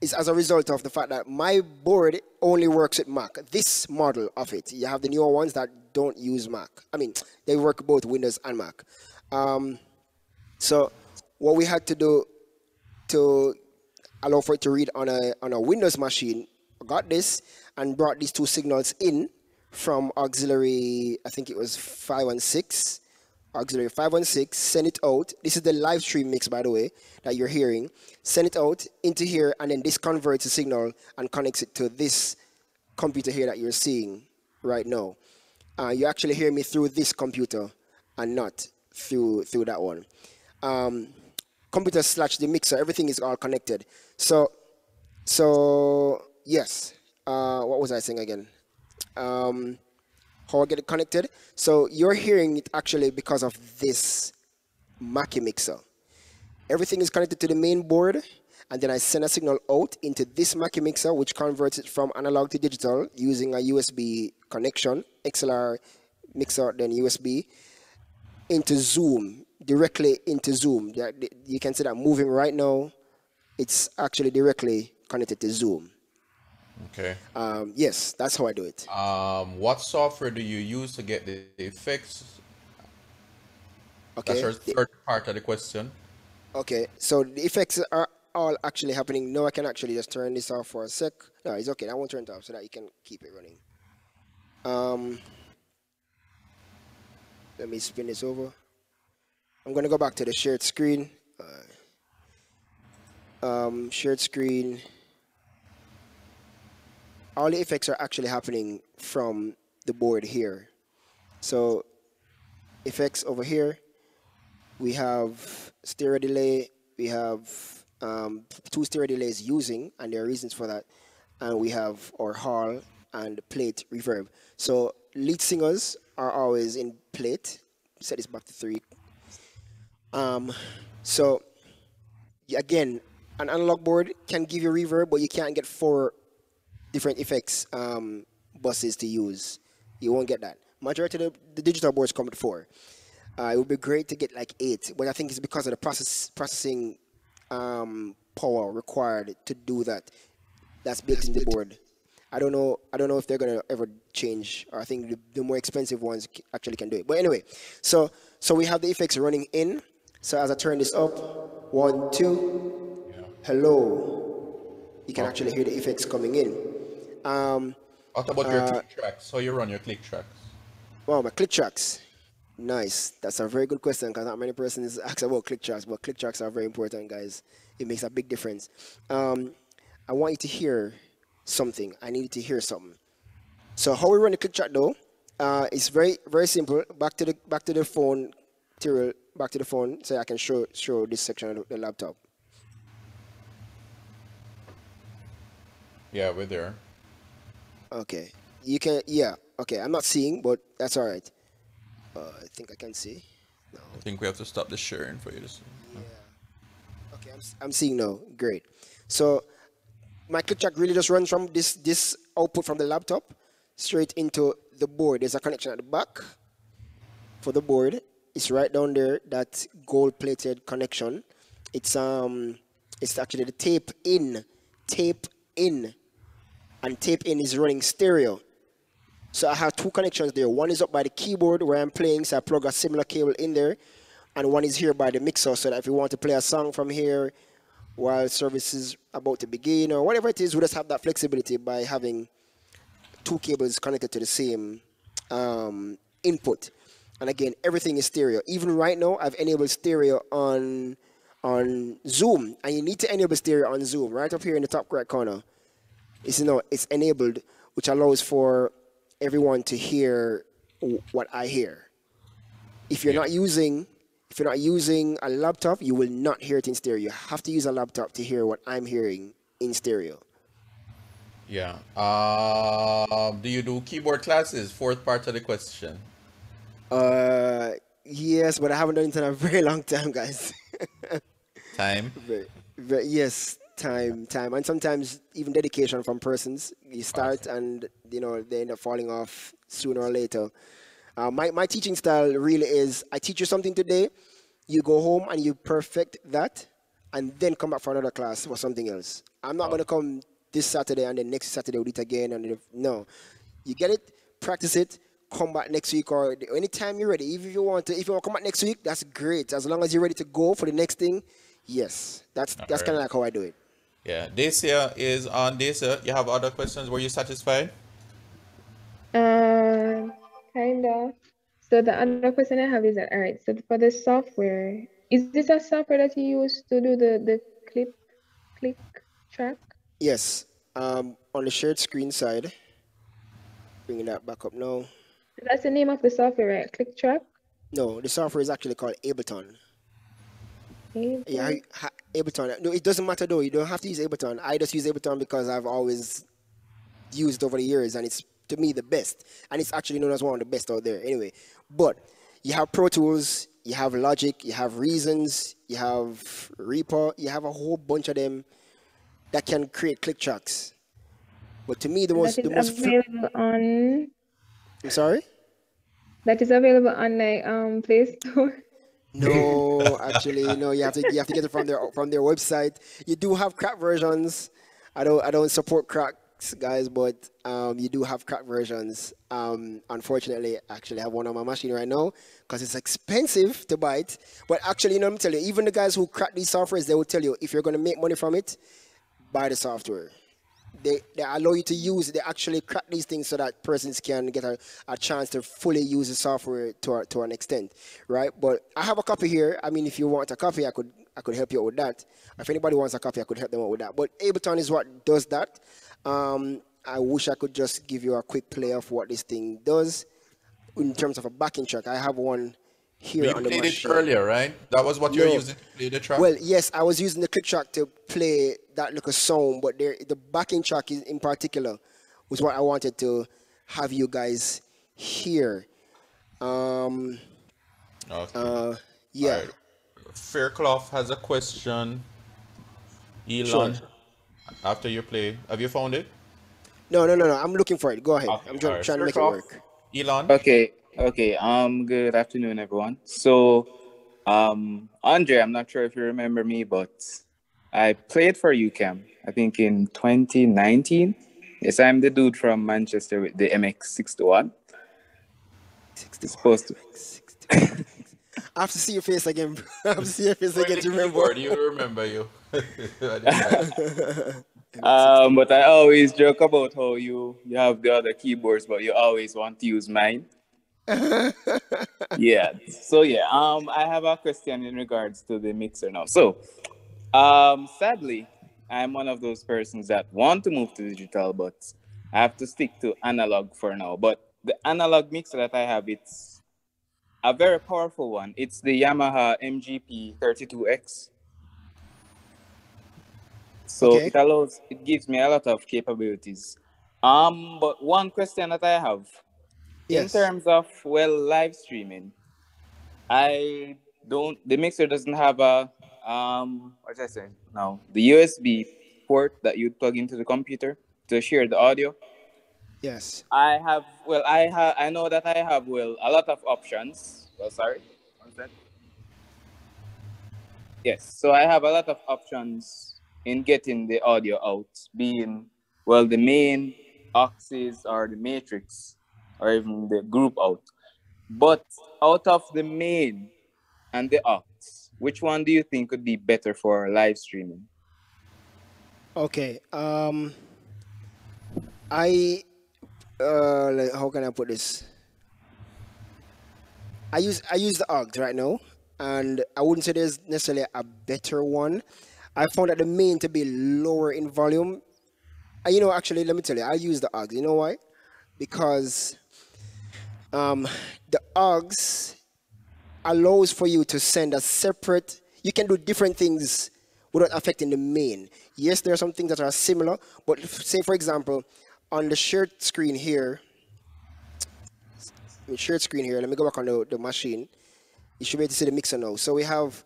[SPEAKER 1] is as a result of the fact that my board only works with Mac. This model of it, you have the newer ones that don't use Mac. I mean, they work both Windows and Mac. Um, so what we had to do to allow for it to read on a on a Windows machine, got this and brought these two signals in from auxiliary. I think it was five and six, auxiliary five and six. Send it out. This is the live stream mix, by the way, that you're hearing. Send it out into here, and then this converts the signal and connects it to this computer here that you're seeing right now. Uh, you actually hear me through this computer and not through through that one. Um, computer slash the mixer, everything is all connected. So, so yes. Uh, what was I saying again? Um, how I get it connected? So you're hearing it actually because of this Mackie mixer. Everything is connected to the main board, and then I send a signal out into this Mackie mixer, which converts it from analog to digital using a USB connection, XLR mixer, then USB, into Zoom, directly into Zoom. You can see that moving right now. It's actually directly connected to Zoom.
[SPEAKER 2] Okay.
[SPEAKER 1] Um, yes, that's how I do it.
[SPEAKER 2] Um, what software do you use to get the the effects? That's
[SPEAKER 1] Okay.
[SPEAKER 2] your third part of the question.
[SPEAKER 1] Okay, so the effects are all actually happening. No, I can actually just turn this off for a sec. No, it's okay. I won't turn it off so that you can keep it running. Um, let me spin this over. I'm gonna go back to the shared screen. Uh, um, shared screen. All the effects are actually happening from the board here. So, effects over here we have stereo delay, we have um, two stereo delays using, and there are reasons for that. And we have our hall and plate reverb. So lead singers are always in plate. Set this back to three. Um, so again, an analog board can give you reverb, but you can't get four different effects um, buses to use. You won't get that. Majority of the, the digital boards come with four. Uh, it would be great to get like eight, but I think it's because of the process processing um, power required to do that. That's built in the board. I don't know. I don't know if they're gonna ever change. Or I think the, the more expensive ones actually can do it. But anyway, so so we have the effects running in. So as I turn this up, one, two, hello. You can actually hear the effects coming in. Um,
[SPEAKER 2] What about your
[SPEAKER 1] Uh,
[SPEAKER 2] click tracks? How you run your click tracks?
[SPEAKER 1] Wow, my click tracks. Nice. That's a very good question because not many persons ask about click tracks, but click tracks are very important, guys. It makes a big difference. Um, I want you to hear something. I need you to hear something. So how we run the click track though? Uh, it's very very simple. Back to the back to the phone, Tyrell. back to the phone so I can show show this section of the laptop.
[SPEAKER 2] Yeah, we're there.
[SPEAKER 1] Okay. You can, yeah. Okay, I'm not seeing, but that's all right. Uh, I think I can see. No.
[SPEAKER 2] I think we have to stop the sharing for you to see. Yeah.
[SPEAKER 1] Okay, I'm, I'm seeing now. Great. So my ClickTrack really just runs from this this output from the laptop straight into the board. There's a connection at the back for the board. It's right down there. That gold-plated connection. It's um, it's actually the tape in, tape in, and tape in is running stereo. So I have two connections there. One is up by the keyboard where I'm playing, so I plug a similar cable in there, and one is here by the mixer, so that if you want to play a song from here while service is about to begin or whatever it is, we just have that flexibility by having two cables connected to the same um, input. And again, everything is stereo. Even right now, I've enabled stereo on on Zoom, and you need to enable stereo on Zoom right up here in the top right corner. It's you know it's enabled, which allows for everyone to hear what I hear. If you're
[SPEAKER 2] Yeah.
[SPEAKER 1] not using if you're not using a laptop, you will not hear it in stereo. You have to use a laptop to hear what I'm hearing in stereo.
[SPEAKER 2] Yeah. Um, do you do keyboard classes? Fourth part of the question.
[SPEAKER 1] Uh, yes, but I haven't done it in a very long time, guys.
[SPEAKER 2] Time.
[SPEAKER 1] very, very, yes, time, time, and sometimes even dedication from persons. You start and you know they end up falling off sooner or later. Uh, my my teaching style really is: I teach you something today, you go home and you perfect that, and then come back for another class or something else. I'm not going to come this Saturday and then next Saturday with it again. And if, no, you get it, practice it, come back next week or anytime you're ready. If you want to, if you want to come back next week, that's great. As long as you're ready to go for the next thing, yes, that's that's kind of like how I do it.
[SPEAKER 2] Yeah. Dacia is on Dacia. You have other questions? Were you satisfied?
[SPEAKER 5] Uh, kinda. So the other question I have is that, all right, so for the software, is this a software that you use to do the, the clip, click track?
[SPEAKER 1] Yes, um, on the shared screen side, bringing that back up now.
[SPEAKER 5] That's the name of the software, right? Click track?
[SPEAKER 1] No, the software is actually called Ableton.
[SPEAKER 5] Okay.
[SPEAKER 1] Yeah, ha- Ableton. No, it doesn't matter though. You don't have to use Ableton. I just use Ableton because I've always used over the years, and it's to me the best. And it's actually known as one of the best out there. Anyway, but you have Pro Tools, you have Logic, you have Reasons, you have Reaper, you have a whole bunch of them that can create click tracks. But to me, the most, the most.
[SPEAKER 5] available on,
[SPEAKER 1] I'm sorry.
[SPEAKER 5] that is available on like um Play Store.
[SPEAKER 1] No, actually, no. You have to you have to get it from their from their website. You do have crack versions. I don't I don't support cracks, guys, but um, you do have crack versions. Um, unfortunately, actually, have one on my machine right now because it's expensive to buy it. But actually, you know, I'm telling you, even the guys who crack these softwares, they will tell you if you're going to make money from it, buy the software. They, they allow you to use they actually crack these things so that persons can get a, a chance to fully use the software to, a, to an extent right? But i have a copy here. I mean if you want a copy i could i could help you out with that. If anybody wants a copy i could help them out with that. But ableton is what does that. Um, i wish i could just give you a quick play of what this thing does in terms of a backing track. I have one here
[SPEAKER 2] You
[SPEAKER 1] on the
[SPEAKER 2] played it earlier, right? That was what you were using to play the track?
[SPEAKER 1] well, yes, I was using the click track to play that little song, but there, the backing track is, in particular was what I wanted to have you guys hear. Um,
[SPEAKER 2] okay.
[SPEAKER 1] uh, yeah,
[SPEAKER 2] Alright. Fairclough has a question. Elon,
[SPEAKER 1] Sure.
[SPEAKER 2] after you play, have you found it?
[SPEAKER 1] no, no, no, no. I'm looking for it. Go ahead.
[SPEAKER 2] Okay,
[SPEAKER 1] I'm trying,
[SPEAKER 2] alright.
[SPEAKER 1] trying to make it work.
[SPEAKER 2] Elon,
[SPEAKER 6] Okay, okay. Um, good afternoon, everyone. So, um, Aundre, I'm not sure if you remember me, but I played for UCAM. I think in 2019. Yes, I'm the dude from Manchester with the MX61. It's supposed to.
[SPEAKER 1] I have to see your face again. bro. I have to see your face
[SPEAKER 2] Play
[SPEAKER 1] again
[SPEAKER 2] the
[SPEAKER 1] to remember.
[SPEAKER 2] keyboard, you remember you.
[SPEAKER 6] Um, but I always joke about how you you have the other keyboards, but you always want to use mine. Yeah. So yeah, um, I have a question in regards to the mixer now. So, um, sadly, I'm one of those persons that want to move to digital, but I have to stick to analog for now. But the analog mixer that I have, it's a very powerful one. It's the Yamaha MGP 32X. So
[SPEAKER 1] Okay.
[SPEAKER 6] it allows, it gives me a lot of capabilities. Um, but one question that I have,
[SPEAKER 1] Yes.
[SPEAKER 6] in terms of well live streaming, I don't. The mixer doesn't have a um. What should I say now? The USB port that you plug into the computer to share the audio.
[SPEAKER 1] Yes.
[SPEAKER 6] I have well, I have I know that I have well a lot of options. Well, sorry, one. Yes, so I have a lot of options in getting the audio out, being well the main axis or the matrix or even the group out. But out of the main and the aux, which one do you think would be better for live streaming?
[SPEAKER 1] Okay. Um, I uh, how can I put this? I use I use the aux right now, and I wouldn't say there's necessarily a better one. I found that the main to be lower in volume. And you know, actually, let me tell you, I use the aux. You know why? Because um, the aux allows for you to send a separate. You can do different things without affecting the main. Yes, there are some things that are similar, but say for example, on the shared screen here, shared screen here. Let me go back on the, the machine. You should be able to see the mixer now. So we have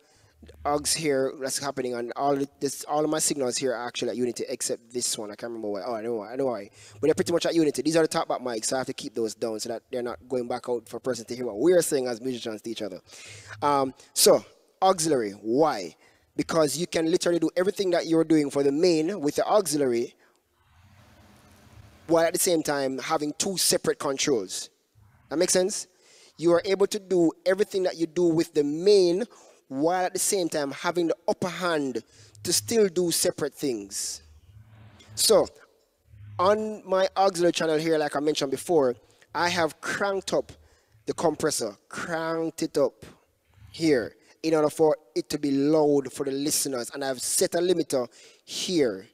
[SPEAKER 1] aux here that's happening, and all this, all of my signals here are actually at Unity except this one. I can't remember why. Oh, I know why. I know why. But they're pretty much at Unity. These are the top back mics, so I have to keep those down so that they're not going back out for a person to hear what we're saying as musicians to each other. Um, so auxiliary, why? Because you can literally do everything that you're doing for the main with the auxiliary, while at the same time having two separate controls. That makes sense? You are able to do everything that you do with the main while at the same time having the upper hand to still do separate things. So, on my auxiliary channel here, like I mentioned before, I have cranked up the compressor, cranked it up here in order for it to be loud for the listeners. And I've set a limiter here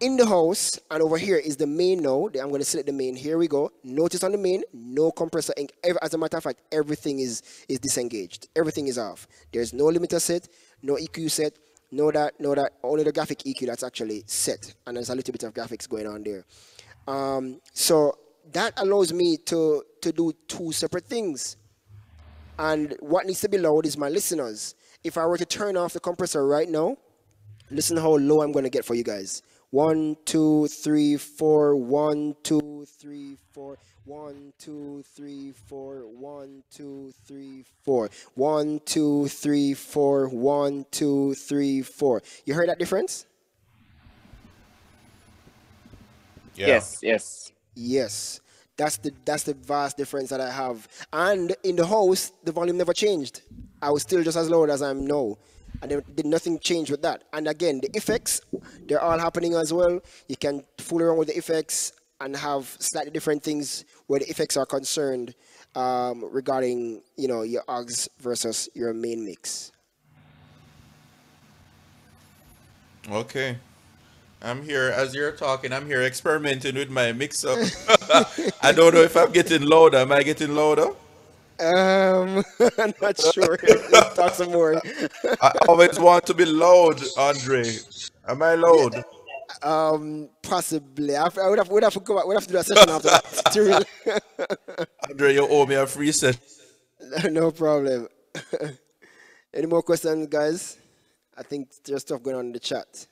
[SPEAKER 1] in the house and over here is the main now i'm going to select the main. Here we go. Notice on the main no compressor ink. As a matter of fact everything is is disengaged. Everything is off. There's no limiter set no eq set no that no that. Only the graphic eq that's actually set. And there's a little bit of graphics going on there. Um, so that allows me to to do two separate things. And what needs to be loud is my listeners. If i were to turn off the compressor right now Listen how low I'm going to get for you guys. One, two, three, four. One, two, three, four. One, two, three, four. One, two, three, four. One, two, three, four. One, two, three, four. You heard that difference?
[SPEAKER 2] Yeah.
[SPEAKER 6] Yes, yes.
[SPEAKER 1] Yes. That's the that's the vast difference that I have. And in the house, the volume never changed. I was still just as loud as I'm now. And there did nothing change with that. And again, the effects, they're all happening as well. You can fool around with the effects and have slightly different things where the effects are concerned um, regarding, you know, your aux versus your main mix.
[SPEAKER 2] Okay. I'm here as you're talking. I'm here experimenting with my mix up. I don't know if I'm getting louder. Am I getting louder?
[SPEAKER 1] Um, I'm not sure. Talk some more.
[SPEAKER 2] I always want to be loud, Aundre. Am I loud?
[SPEAKER 1] Um, possibly. I, I would have, would have to go back, would have to do a session after that. really-
[SPEAKER 2] Aundre, you owe me a free set.
[SPEAKER 1] no problem. Any more questions, guys? I think there's stuff going on in the chat.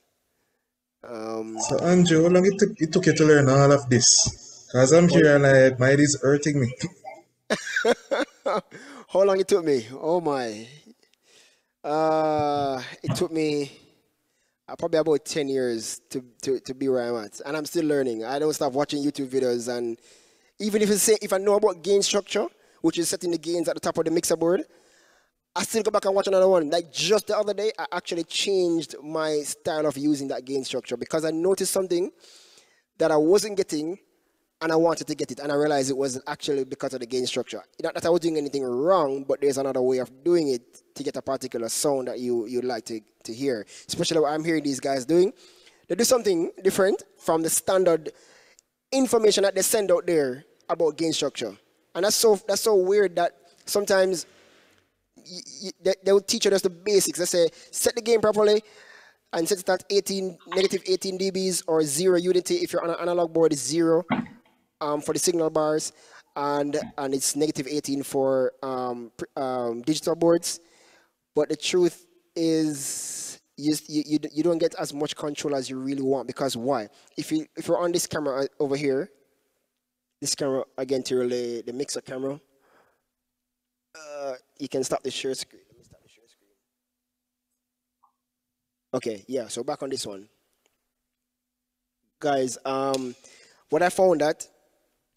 [SPEAKER 1] Um,
[SPEAKER 7] So Andrew, how long it took, it took you to learn all of this? Cause I'm here and like my head is hurting me.
[SPEAKER 1] how long it took me? Oh my. Uh, it took me uh, probably about 10 years to, to, to be where I'm at. And I'm still learning. I don't stop watching YouTube videos. And even if, it's say, if I know about gain structure, which is setting the gains at the top of the mixer board, I still go back and watch another one. Like just the other day, I actually changed my style of using that gain structure because I noticed something that I wasn't getting and I wanted to get it. And I realized it wasn't actually because of the gain structure. Not that I was doing anything wrong, but there's another way of doing it to get a particular sound that you, you'd like to, to hear. Especially what I'm hearing these guys doing. They do something different from the standard information that they send out there about gain structure. And that's so that's so weird that sometimes they, they will teach us the basics. They say set the game properly and set it at 18 negative 18 dBs or zero unity if you're on an analog board is zero um, for the signal bars and and it's negative 18 for um, um, digital boards. But the truth is you, you, you don't get as much control as you really want because why? If you if you're on this camera uh, over here, this camera again to relay the mixer camera, uh, you can stop the share screen. Let me stop the share screen. Okay, yeah. So back on this one, guys. Um, what I found that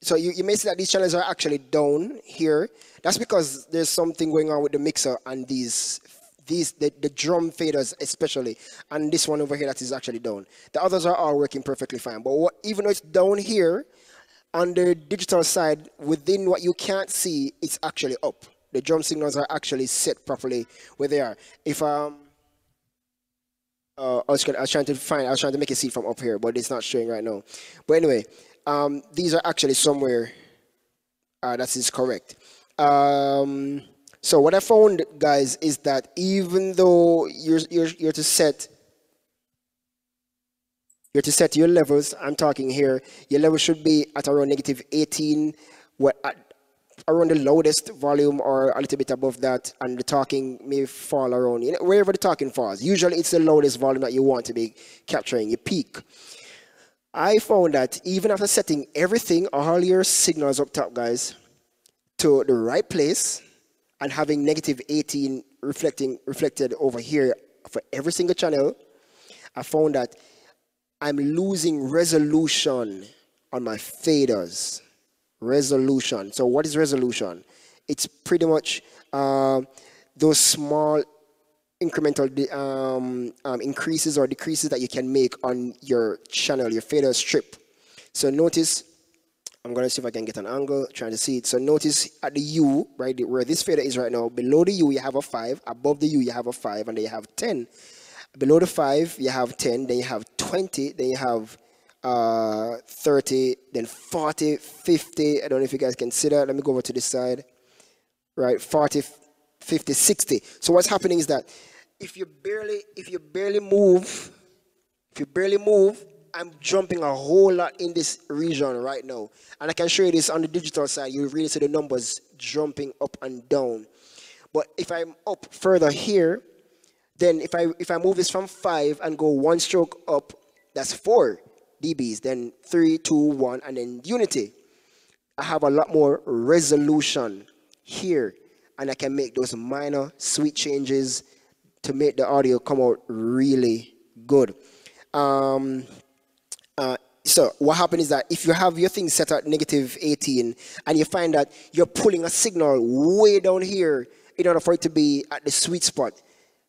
[SPEAKER 1] so you, you may see that these channels are actually down here. That's because there's something going on with the mixer and these these the, the drum faders especially and this one over here that is actually down. The others are all working perfectly fine. But what, even though it's down here on the digital side within what you can't see, it's actually up. The drum signals are actually set properly where they are. If um uh, I, was, I was trying to find, I was trying to make a seat from up here, but it's not showing right now. But anyway, um, these are actually somewhere uh, that is correct. Um, so what I found, guys, is that even though you're, you're, you're to set you're to set your levels. I'm talking here. Your level should be at around negative 18, what at around the lowest volume or a little bit above that, and the talking may fall around you know, wherever the talking falls. Usually, it's the lowest volume that you want to be capturing. Your peak. I found that even after setting everything, all your signals up top, guys, to the right place, and having negative 18 reflecting reflected over here for every single channel, I found that I'm losing resolution on my faders. Resolution. So what is resolution? It's pretty much um, those small incremental um, um, increases or decreases that you can make on your channel, your fader strip. So notice, I'm gonna see if I can get an angle, trying to see it. So notice at the U, right, where this fader is right now, below the U you have a five, above the U you have a five, and then you have 10. Below the five you have 10, then you have 20, then you have uh, 30, then 40, 50. I don't know if you guys can see that. Let me go over to this side right 40 50 60 so what's happening is that if you barely if you barely move if you barely move i'm jumping a whole lot in this region right now. And i can show you this on the digital side. You really see the numbers jumping up and down. But if i'm up further here then if i if i move this from five and go one stroke up that's four dbs then three two one and then unity. I have a lot more resolution here and I can make those minor sweet changes to make the audio come out really good. Um, uh, so what happens is that if you have your thing set at negative 18 and you find that you're pulling a signal way down here in order for it to be at the sweet spot,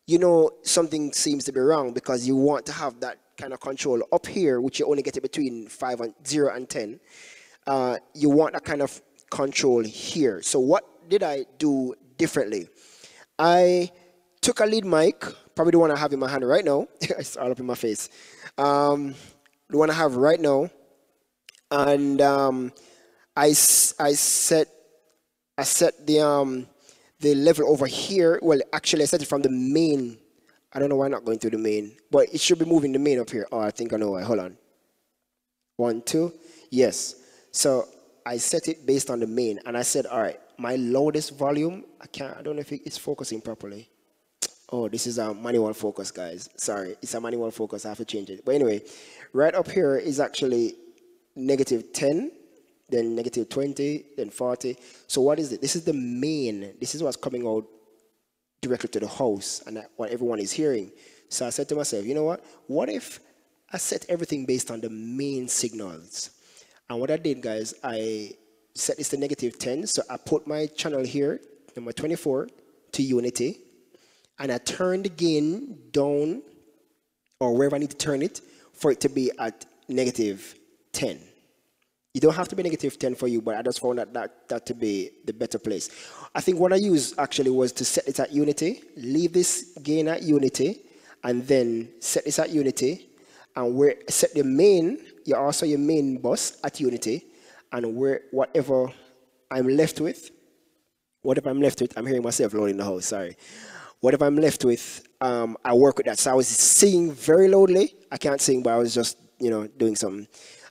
[SPEAKER 1] you know something seems to be wrong because you want to have that kind of control up here, which you only get it between five and zero and ten uh, you want that kind of control here. So what did I do differently? I took a lead mic, probably the one I have in my hand right now. it's all up in my face. Um, the one I have right now, and um, I, I set I set the um, the level over here. Well, actually, I set it from the main. I don't know why I'm not going to the main, but it should be moving the main up here. Oh, I think I know why. Hold on. One, two. Yes. So I set it based on the main, and I said, all right, my loudest volume. I can't. I don't know if it's focusing properly. Oh, this is a manual focus, guys. Sorry, it's a manual focus. I have to change it. But anyway, right up here is actually negative 10, then negative 20, then 40. So what is it? This is the main. This is what's coming out directly to the house and what everyone is hearing. So I said to myself, you know what? What if I set everything based on the main signals? And what I did, guys, I set this to negative 10. So I put my channel here, number 24, to unity. And I turned the gain down or wherever I need to turn it for it to be at negative 10. You don't have to be negative 10 for you, but I just found that, that that to be the better place. I think what I used actually was to set it at unity, leave this gain at unity, and then set this at unity, and where set the main, you also your main bus at unity, and where whatever I'm left with, what if I'm left with? I'm hearing myself loud in the house. Sorry. What if I'm left with? Um, I work with that. So I was singing very loudly. I can't sing, but I was just you know doing something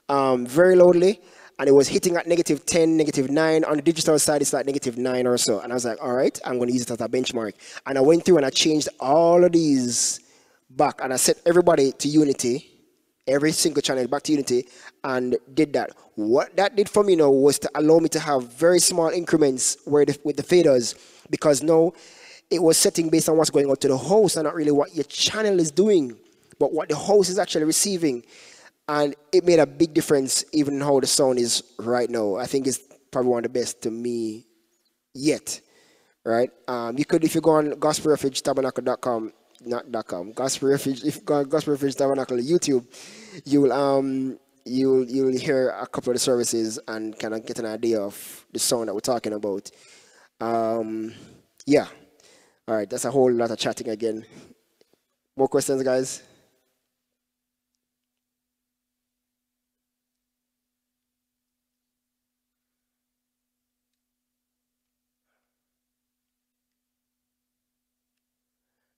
[SPEAKER 1] um, very loudly, and it was hitting at negative 10, negative 9. On the digital side, it's like negative 9 or so. And I was like, all right, I'm going to use it as a benchmark. And I went through and I changed all of these back, and I set everybody to Unity, every single channel back to Unity, and did that. What that did for me now was to allow me to have very small increments where the, with the faders, because now it was setting based on what's going on to the host and not really what your channel is doing, but what the host is actually receiving. And it made a big difference even in how the sound is right now. I think it's probably one of the best to me yet. Right? Um, you could if you go on gospelrefugetabernacle.com, not .com, gospel refuge if you go on gospel refuge tabernacle YouTube, you will um you'll you'll hear a couple of the services and kind of get an idea of the sound that we're talking about. Um, yeah. All right, that's a whole lot of chatting again. More questions, guys?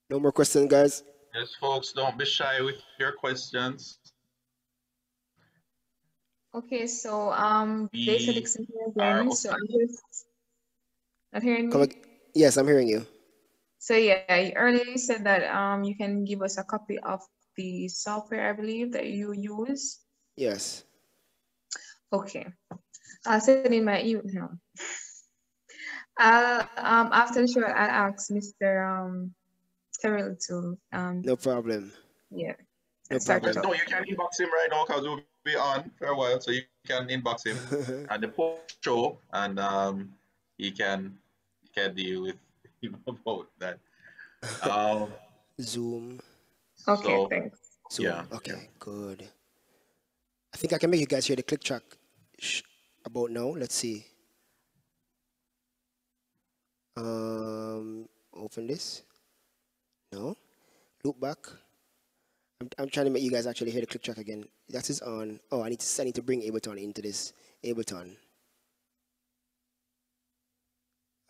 [SPEAKER 1] No more questions, guys?
[SPEAKER 8] Yes, folks, don't be shy with your questions.
[SPEAKER 5] Okay, so um,
[SPEAKER 8] We
[SPEAKER 5] Jason Dixon here
[SPEAKER 8] are
[SPEAKER 5] again. So I'm just not hearing
[SPEAKER 1] Come
[SPEAKER 5] me.
[SPEAKER 1] ag- yes, I'm hearing you.
[SPEAKER 5] So yeah, you- earlier you said that um you can give us a copy of the software I believe that you use.
[SPEAKER 1] Yes.
[SPEAKER 5] Okay, I'll send it in my email. I'll um after the show I'll ask Mr. um Tyrell to um
[SPEAKER 1] No problem.
[SPEAKER 5] yeah
[SPEAKER 1] No problem.
[SPEAKER 8] No, you can inbox him right now because we'll be on for a while, so you can inbox him at the post show, and um, he can he can deal with him about that. Um,
[SPEAKER 1] Zoom.
[SPEAKER 5] Okay,
[SPEAKER 8] so
[SPEAKER 5] thanks.
[SPEAKER 1] Zoom.
[SPEAKER 8] yeah,
[SPEAKER 1] Okay, good. I think I can make you guys hear the click track sh- about now. Let's see. Um, open this. No. Loop back. I'm, I'm trying to make you guys actually hear the click track again. That is on. Oh, I need to I need to bring Ableton into this. Ableton.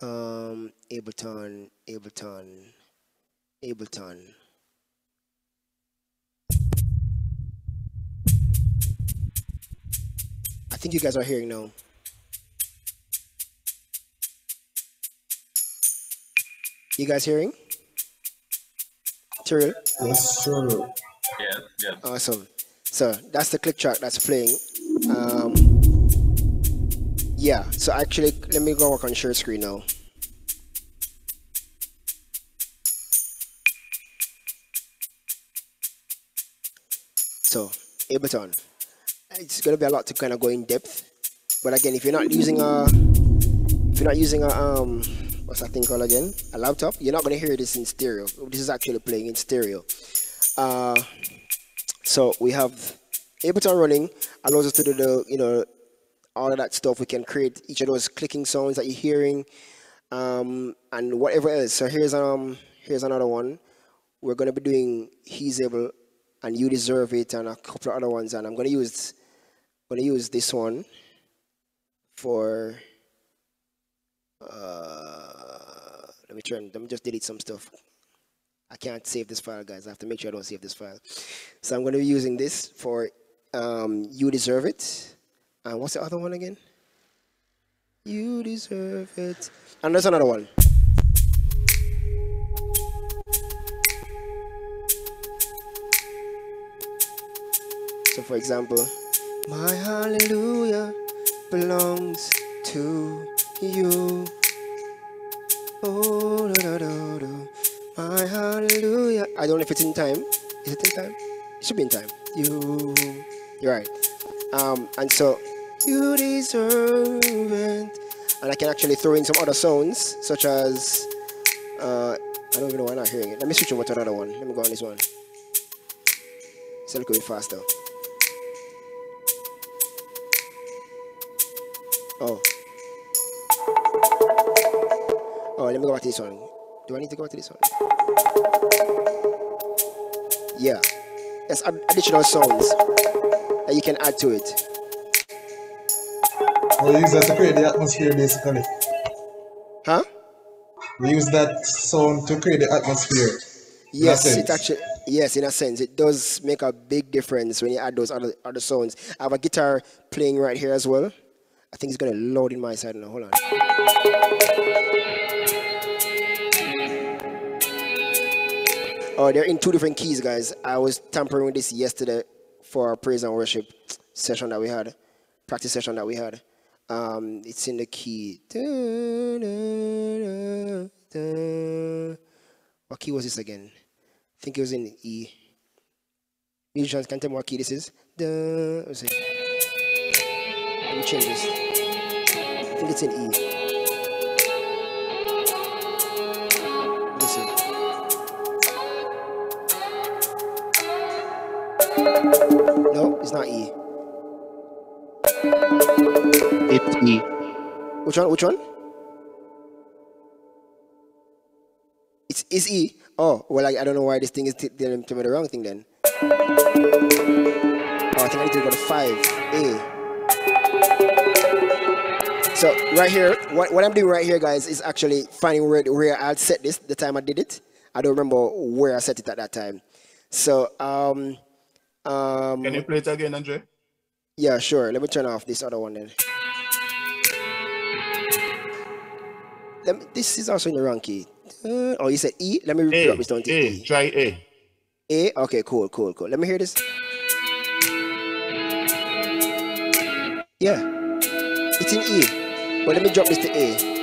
[SPEAKER 1] Um, Ableton, Ableton, Ableton. I think you guys are hearing now. You guys hearing? Tyrell?
[SPEAKER 7] Yes, sure.
[SPEAKER 8] yeah, yeah.
[SPEAKER 1] Awesome. So that's the click track that's playing. Um, yeah, so actually, let me go work on share screen now. So, Ableton. It's to be a lot to kind of go in depth. But again, if you're not using a, if you're not using a, um, what's that thing called again? A laptop, you're not to hear this in stereo. This is actually playing in stereo. Uh, so we have Ableton running, allows us to do the, you know, all of that stuff. We can create each of those clicking sounds that you're hearing, um, and whatever else. So here's um here's another one. We're gonna be doing He's Able and You Deserve It and a couple of other ones, and I'm gonna use gonna use this one for uh let me turn let me just delete some stuff. I can't save this file, guys. I have to make sure I don't save this file. So I'm going to be using this for um, You Deserve It. And what's the other one again? You Deserve It. And there's another one. So, for example, My hallelujah belongs to you. Oh, da, da, da. My hallelujah. I don't know if it's in time. Is it in time? It should be in time. You, you're right. Um, and so you deserve it. And I can actually throw in some other sounds, such as uh, I don't even know why I'm not hearing it. Let me switch over to another one. Let me go on this one. It's a little bit faster. Oh. Oh, let me go back to this one. Do I need to go back to this one? Yeah. There's additional sounds that you can add to it.
[SPEAKER 7] We use that to create the atmosphere basically.
[SPEAKER 1] Huh?
[SPEAKER 7] We use that sound to create the atmosphere.
[SPEAKER 1] Yes, it actually yes, in a sense, it does make a big difference when you add those other other sounds. I have a guitar playing right here as well. I think it's gonna load in my side now. Hold on. Oh, they're in two different keys, guys. I was tampering with this yesterday for our praise and worship session that we had, practice session that we had. Um, it's in the key. What key was this again? I think it was in E. Musicians can tell me what key this is. Let me change this. I think it's in E. it's not E.
[SPEAKER 3] It's E.
[SPEAKER 1] Which one? Which one? It's is E. Oh, well, I, I don't know why this thing is t- telling me the wrong thing then. Oh, I think I need to go to five A. So right here, what, what I'm doing right here, guys, is actually finding where where I set this the time I did it. I don't remember where I set it at that time. So um um
[SPEAKER 9] Can you play it again, Aundre?
[SPEAKER 1] yeah, sure. Let me turn off this other one then. Let me, this is also in the wrong key. Uh, oh, you said E. Let me drop this down to
[SPEAKER 9] A,
[SPEAKER 1] E.
[SPEAKER 9] try A.
[SPEAKER 1] A. Okay, cool, cool, cool. Let me hear this. Yeah, it's in E. But let me drop this to A.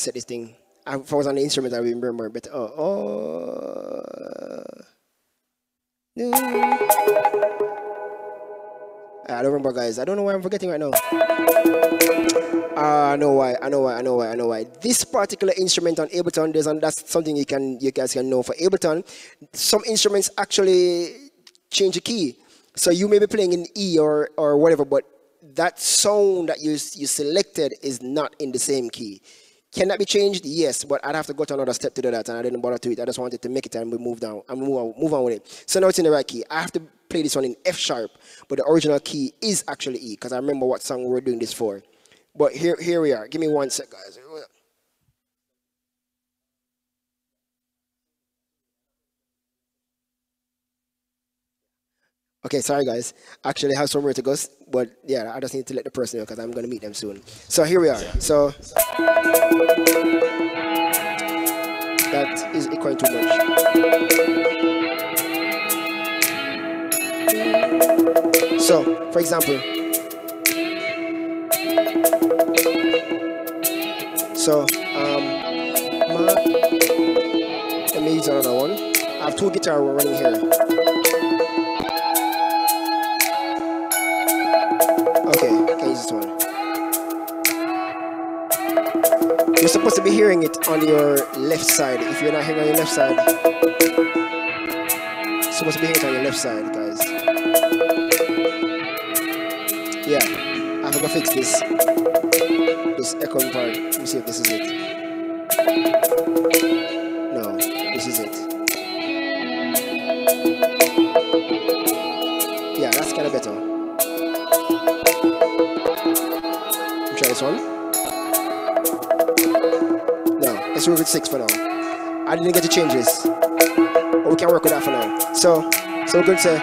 [SPEAKER 1] Set this thing. I, if I was on the instrument, I remember. But oh, oh. No. I don't remember, guys. I don't know why I'm forgetting right now. Ah, I know why. I know why. I know why. I know why. This particular instrument on Ableton, there's and that's something you can you guys can know for Ableton. Some instruments actually change the key, so you may be playing in E or or whatever, but that sound that you you selected is not in the same key. Can that be changed? Yes, but I'd have to go to another step to do that, and I didn't bother to it. I just wanted to make it and we move down and move on, move on with it. So now it's in the right key. I have to play this one in F sharp, but the original key is actually E because I remember what song we were doing this for. But here, here we are. Give me one sec, guys. Okay, sorry guys. Actually, I have somewhere to go, but yeah, I just need to let the person know because I'm gonna meet them soon. So here we are. So that is equal too much. So, for example, so um, my, let me use another one. I have two guitar running here. You're supposed to be hearing it on your left side. If you're not hearing on your left side, you're supposed to be hearing it on your left side, guys. Yeah, I have to fix this. This echoing part. Let me see if this is it. No, this is it. Yeah, that's kind of better. Try this one. Let's move it six for now. I didn't get to change this. But we can work with that for now. So, so going to say,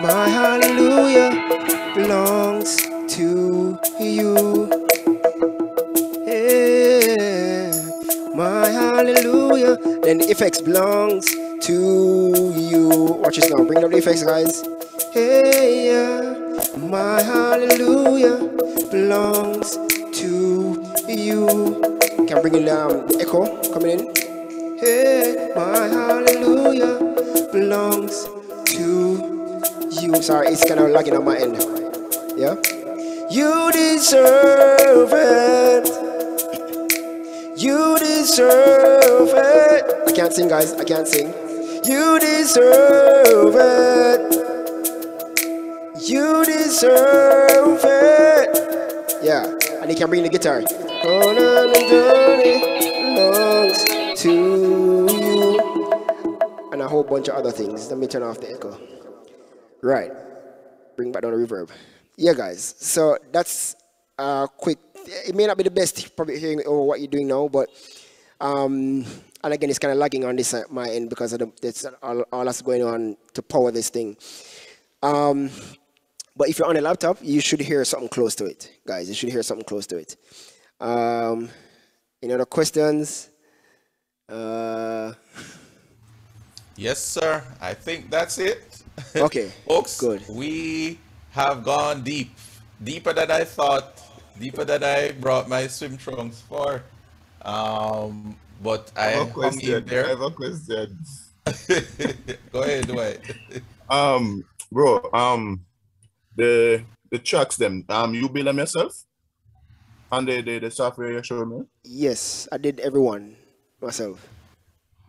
[SPEAKER 1] My hallelujah belongs to you. Yeah, my hallelujah. Then the effects belongs to you. Watch this now. Bring up the effects, guys. Hey, yeah, my hallelujah belongs to you. Can bring it um, echo coming in. Hey, my hallelujah belongs to you. Sorry, it's kind of lagging on my end. Yeah. You deserve it. You deserve it. I can't sing, guys. I can't sing. You deserve it. You deserve it. Yeah, And he can bring the guitar. Hold on and journey a whole bunch of other things. Let me turn off the echo. Right. Bring back down the reverb. Yeah, guys. So that's a quick. It may not be the best probably hearing over what you're doing now, but um, and again, it's kind of lagging on this uh, my end because of the, that's all, all that's going on to power this thing. Um, but if you're on a laptop, you should hear something close to it, guys. You should hear something close to it. Um, any other questions? Uh,
[SPEAKER 2] Yes, sir. I think that's it.
[SPEAKER 1] Okay,
[SPEAKER 2] Folks,
[SPEAKER 1] good.
[SPEAKER 2] we have gone deep. Deeper than I thought. Deeper than I brought my swim trunks for. Um, but I
[SPEAKER 9] I have a
[SPEAKER 2] hung in.
[SPEAKER 9] I
[SPEAKER 2] there.
[SPEAKER 9] have a question.
[SPEAKER 2] Go ahead, Dwight.
[SPEAKER 9] Um, bro, um, the the tracks them, um, you build them yourself? And the, the, the software you showed me?
[SPEAKER 1] yes, I did everyone myself.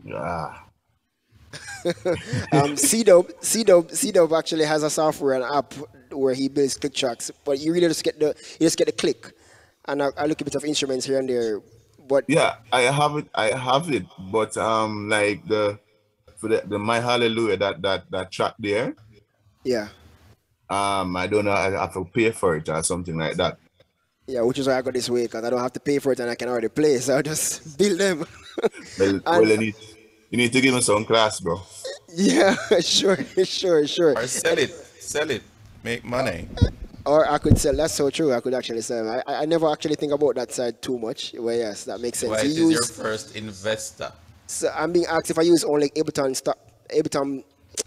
[SPEAKER 9] Yeah.
[SPEAKER 1] um, C-Dub, C-Dub, C-Dub actually has a software and app where he builds click tracks, but you really just get the you just get the click, and a, a little bit of instruments here and there. But
[SPEAKER 9] Yeah, I have it. I have it, but um, like the for the, the My Hallelujah that that that track there,
[SPEAKER 1] yeah,
[SPEAKER 9] um, I don't know. I have to pay for it or something like that.
[SPEAKER 1] yeah, which is why I got this way because I don't have to pay for it and I can already play, so I just build them.
[SPEAKER 9] Well, well, you need to give me some class, bro.
[SPEAKER 1] yeah, sure, sure, sure.
[SPEAKER 2] Or sell it. Sell it. Make money.
[SPEAKER 1] Or I could sell. That's so true. I could actually sell. I, I never actually think about that side too much. Well, yes, that makes sense.
[SPEAKER 2] Dwight
[SPEAKER 1] You
[SPEAKER 2] is your first investor.
[SPEAKER 1] So I'm being asked if I use only Ableton stock Ableton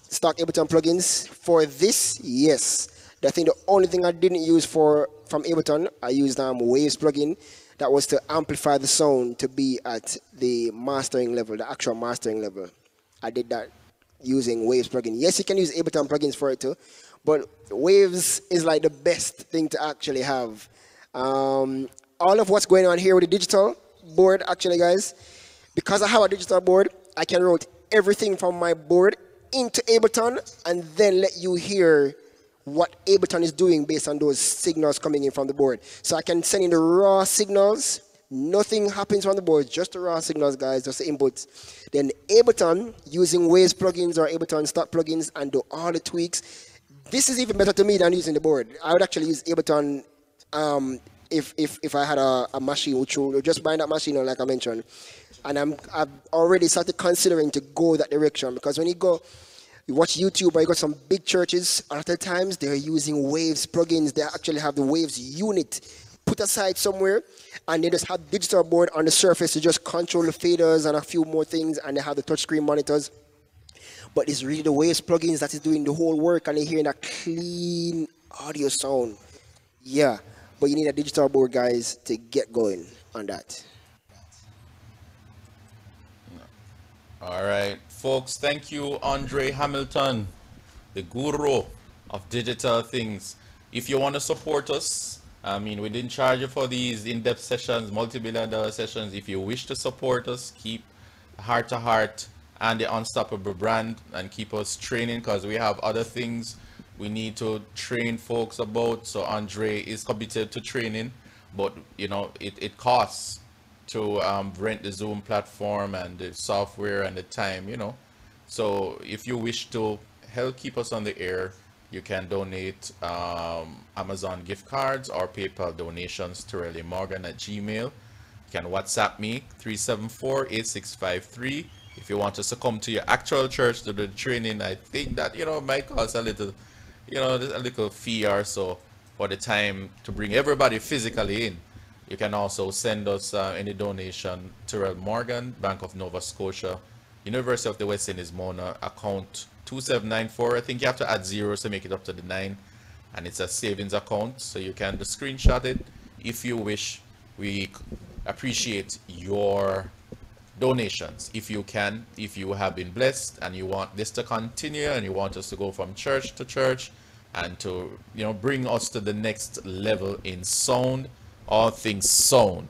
[SPEAKER 1] stock Ableton plugins for this. Yes, I think the only thing I didn't use for from Ableton, I used um Waves plugin. That was to amplify the sound to be at the mastering level, the actual mastering level. I did that using Waves plugin. Yes, you can use Ableton plugins for it too, but Waves is like the best thing to actually have. Um, all of what's going on here with the digital board, actually, guys, because I have a digital board, I can route everything from my board into Ableton and then let you hear what Ableton is doing based on those signals coming in from the board. So I can send in the raw signals. Nothing happens on the board, just the raw signals, guys, just the inputs. Then Ableton, using Waves plugins or Ableton stock plugins and do all the tweaks. This is even better to me than using the board. I would actually use Ableton um, if, if, if I had a, a machine, which would just buy that machine, like I mentioned. And I'm, I've already started considering to go that direction because when you go, you watch YouTube you got some big churches, a lot of times they're using Waves plugins. They actually have the Waves unit put aside somewhere and they just have digital board on the surface to just control the faders and a few more things and they have the touchscreen monitors. But it's really the Waves plugins that is doing the whole work and they're hearing a clean audio sound. Yeah, but you need a digital board, guys, to get going on that.
[SPEAKER 2] All right, folks. Thank you, Aundre Hamilton, the guru of digital things. If you want to support us, I mean, we didn't charge you for these in-depth sessions, multi-billion dollar sessions. If you wish to support us, keep heart to heart and the unstoppable brand and keep us training because we have other things we need to train folks about. So Aundre is committed to training, but you know, it, it costs to um, rent the Zoom platform and the software and the time, you know. So if you wish to help keep us on the air, you can donate um, Amazon gift cards or PayPal donations to Relly Morgan at Gmail. You can WhatsApp me 374-8653. If you want us to come to your actual church to do the training, I think that you know might cost a little, you know, a little fee or so for the time to bring everybody physically in. You can also send us uh, any donation to Rel Morgan, Bank of Nova Scotia, University of the West Indies Mona, account 2794. I think you have to add zeros to make it up to the nine, and it's a savings account, so you can just screenshot it if you wish. We appreciate your donations if you can if you have been blessed and you want this to continue and you want us to go from church to church and to you know bring us to the next level in sound all things sound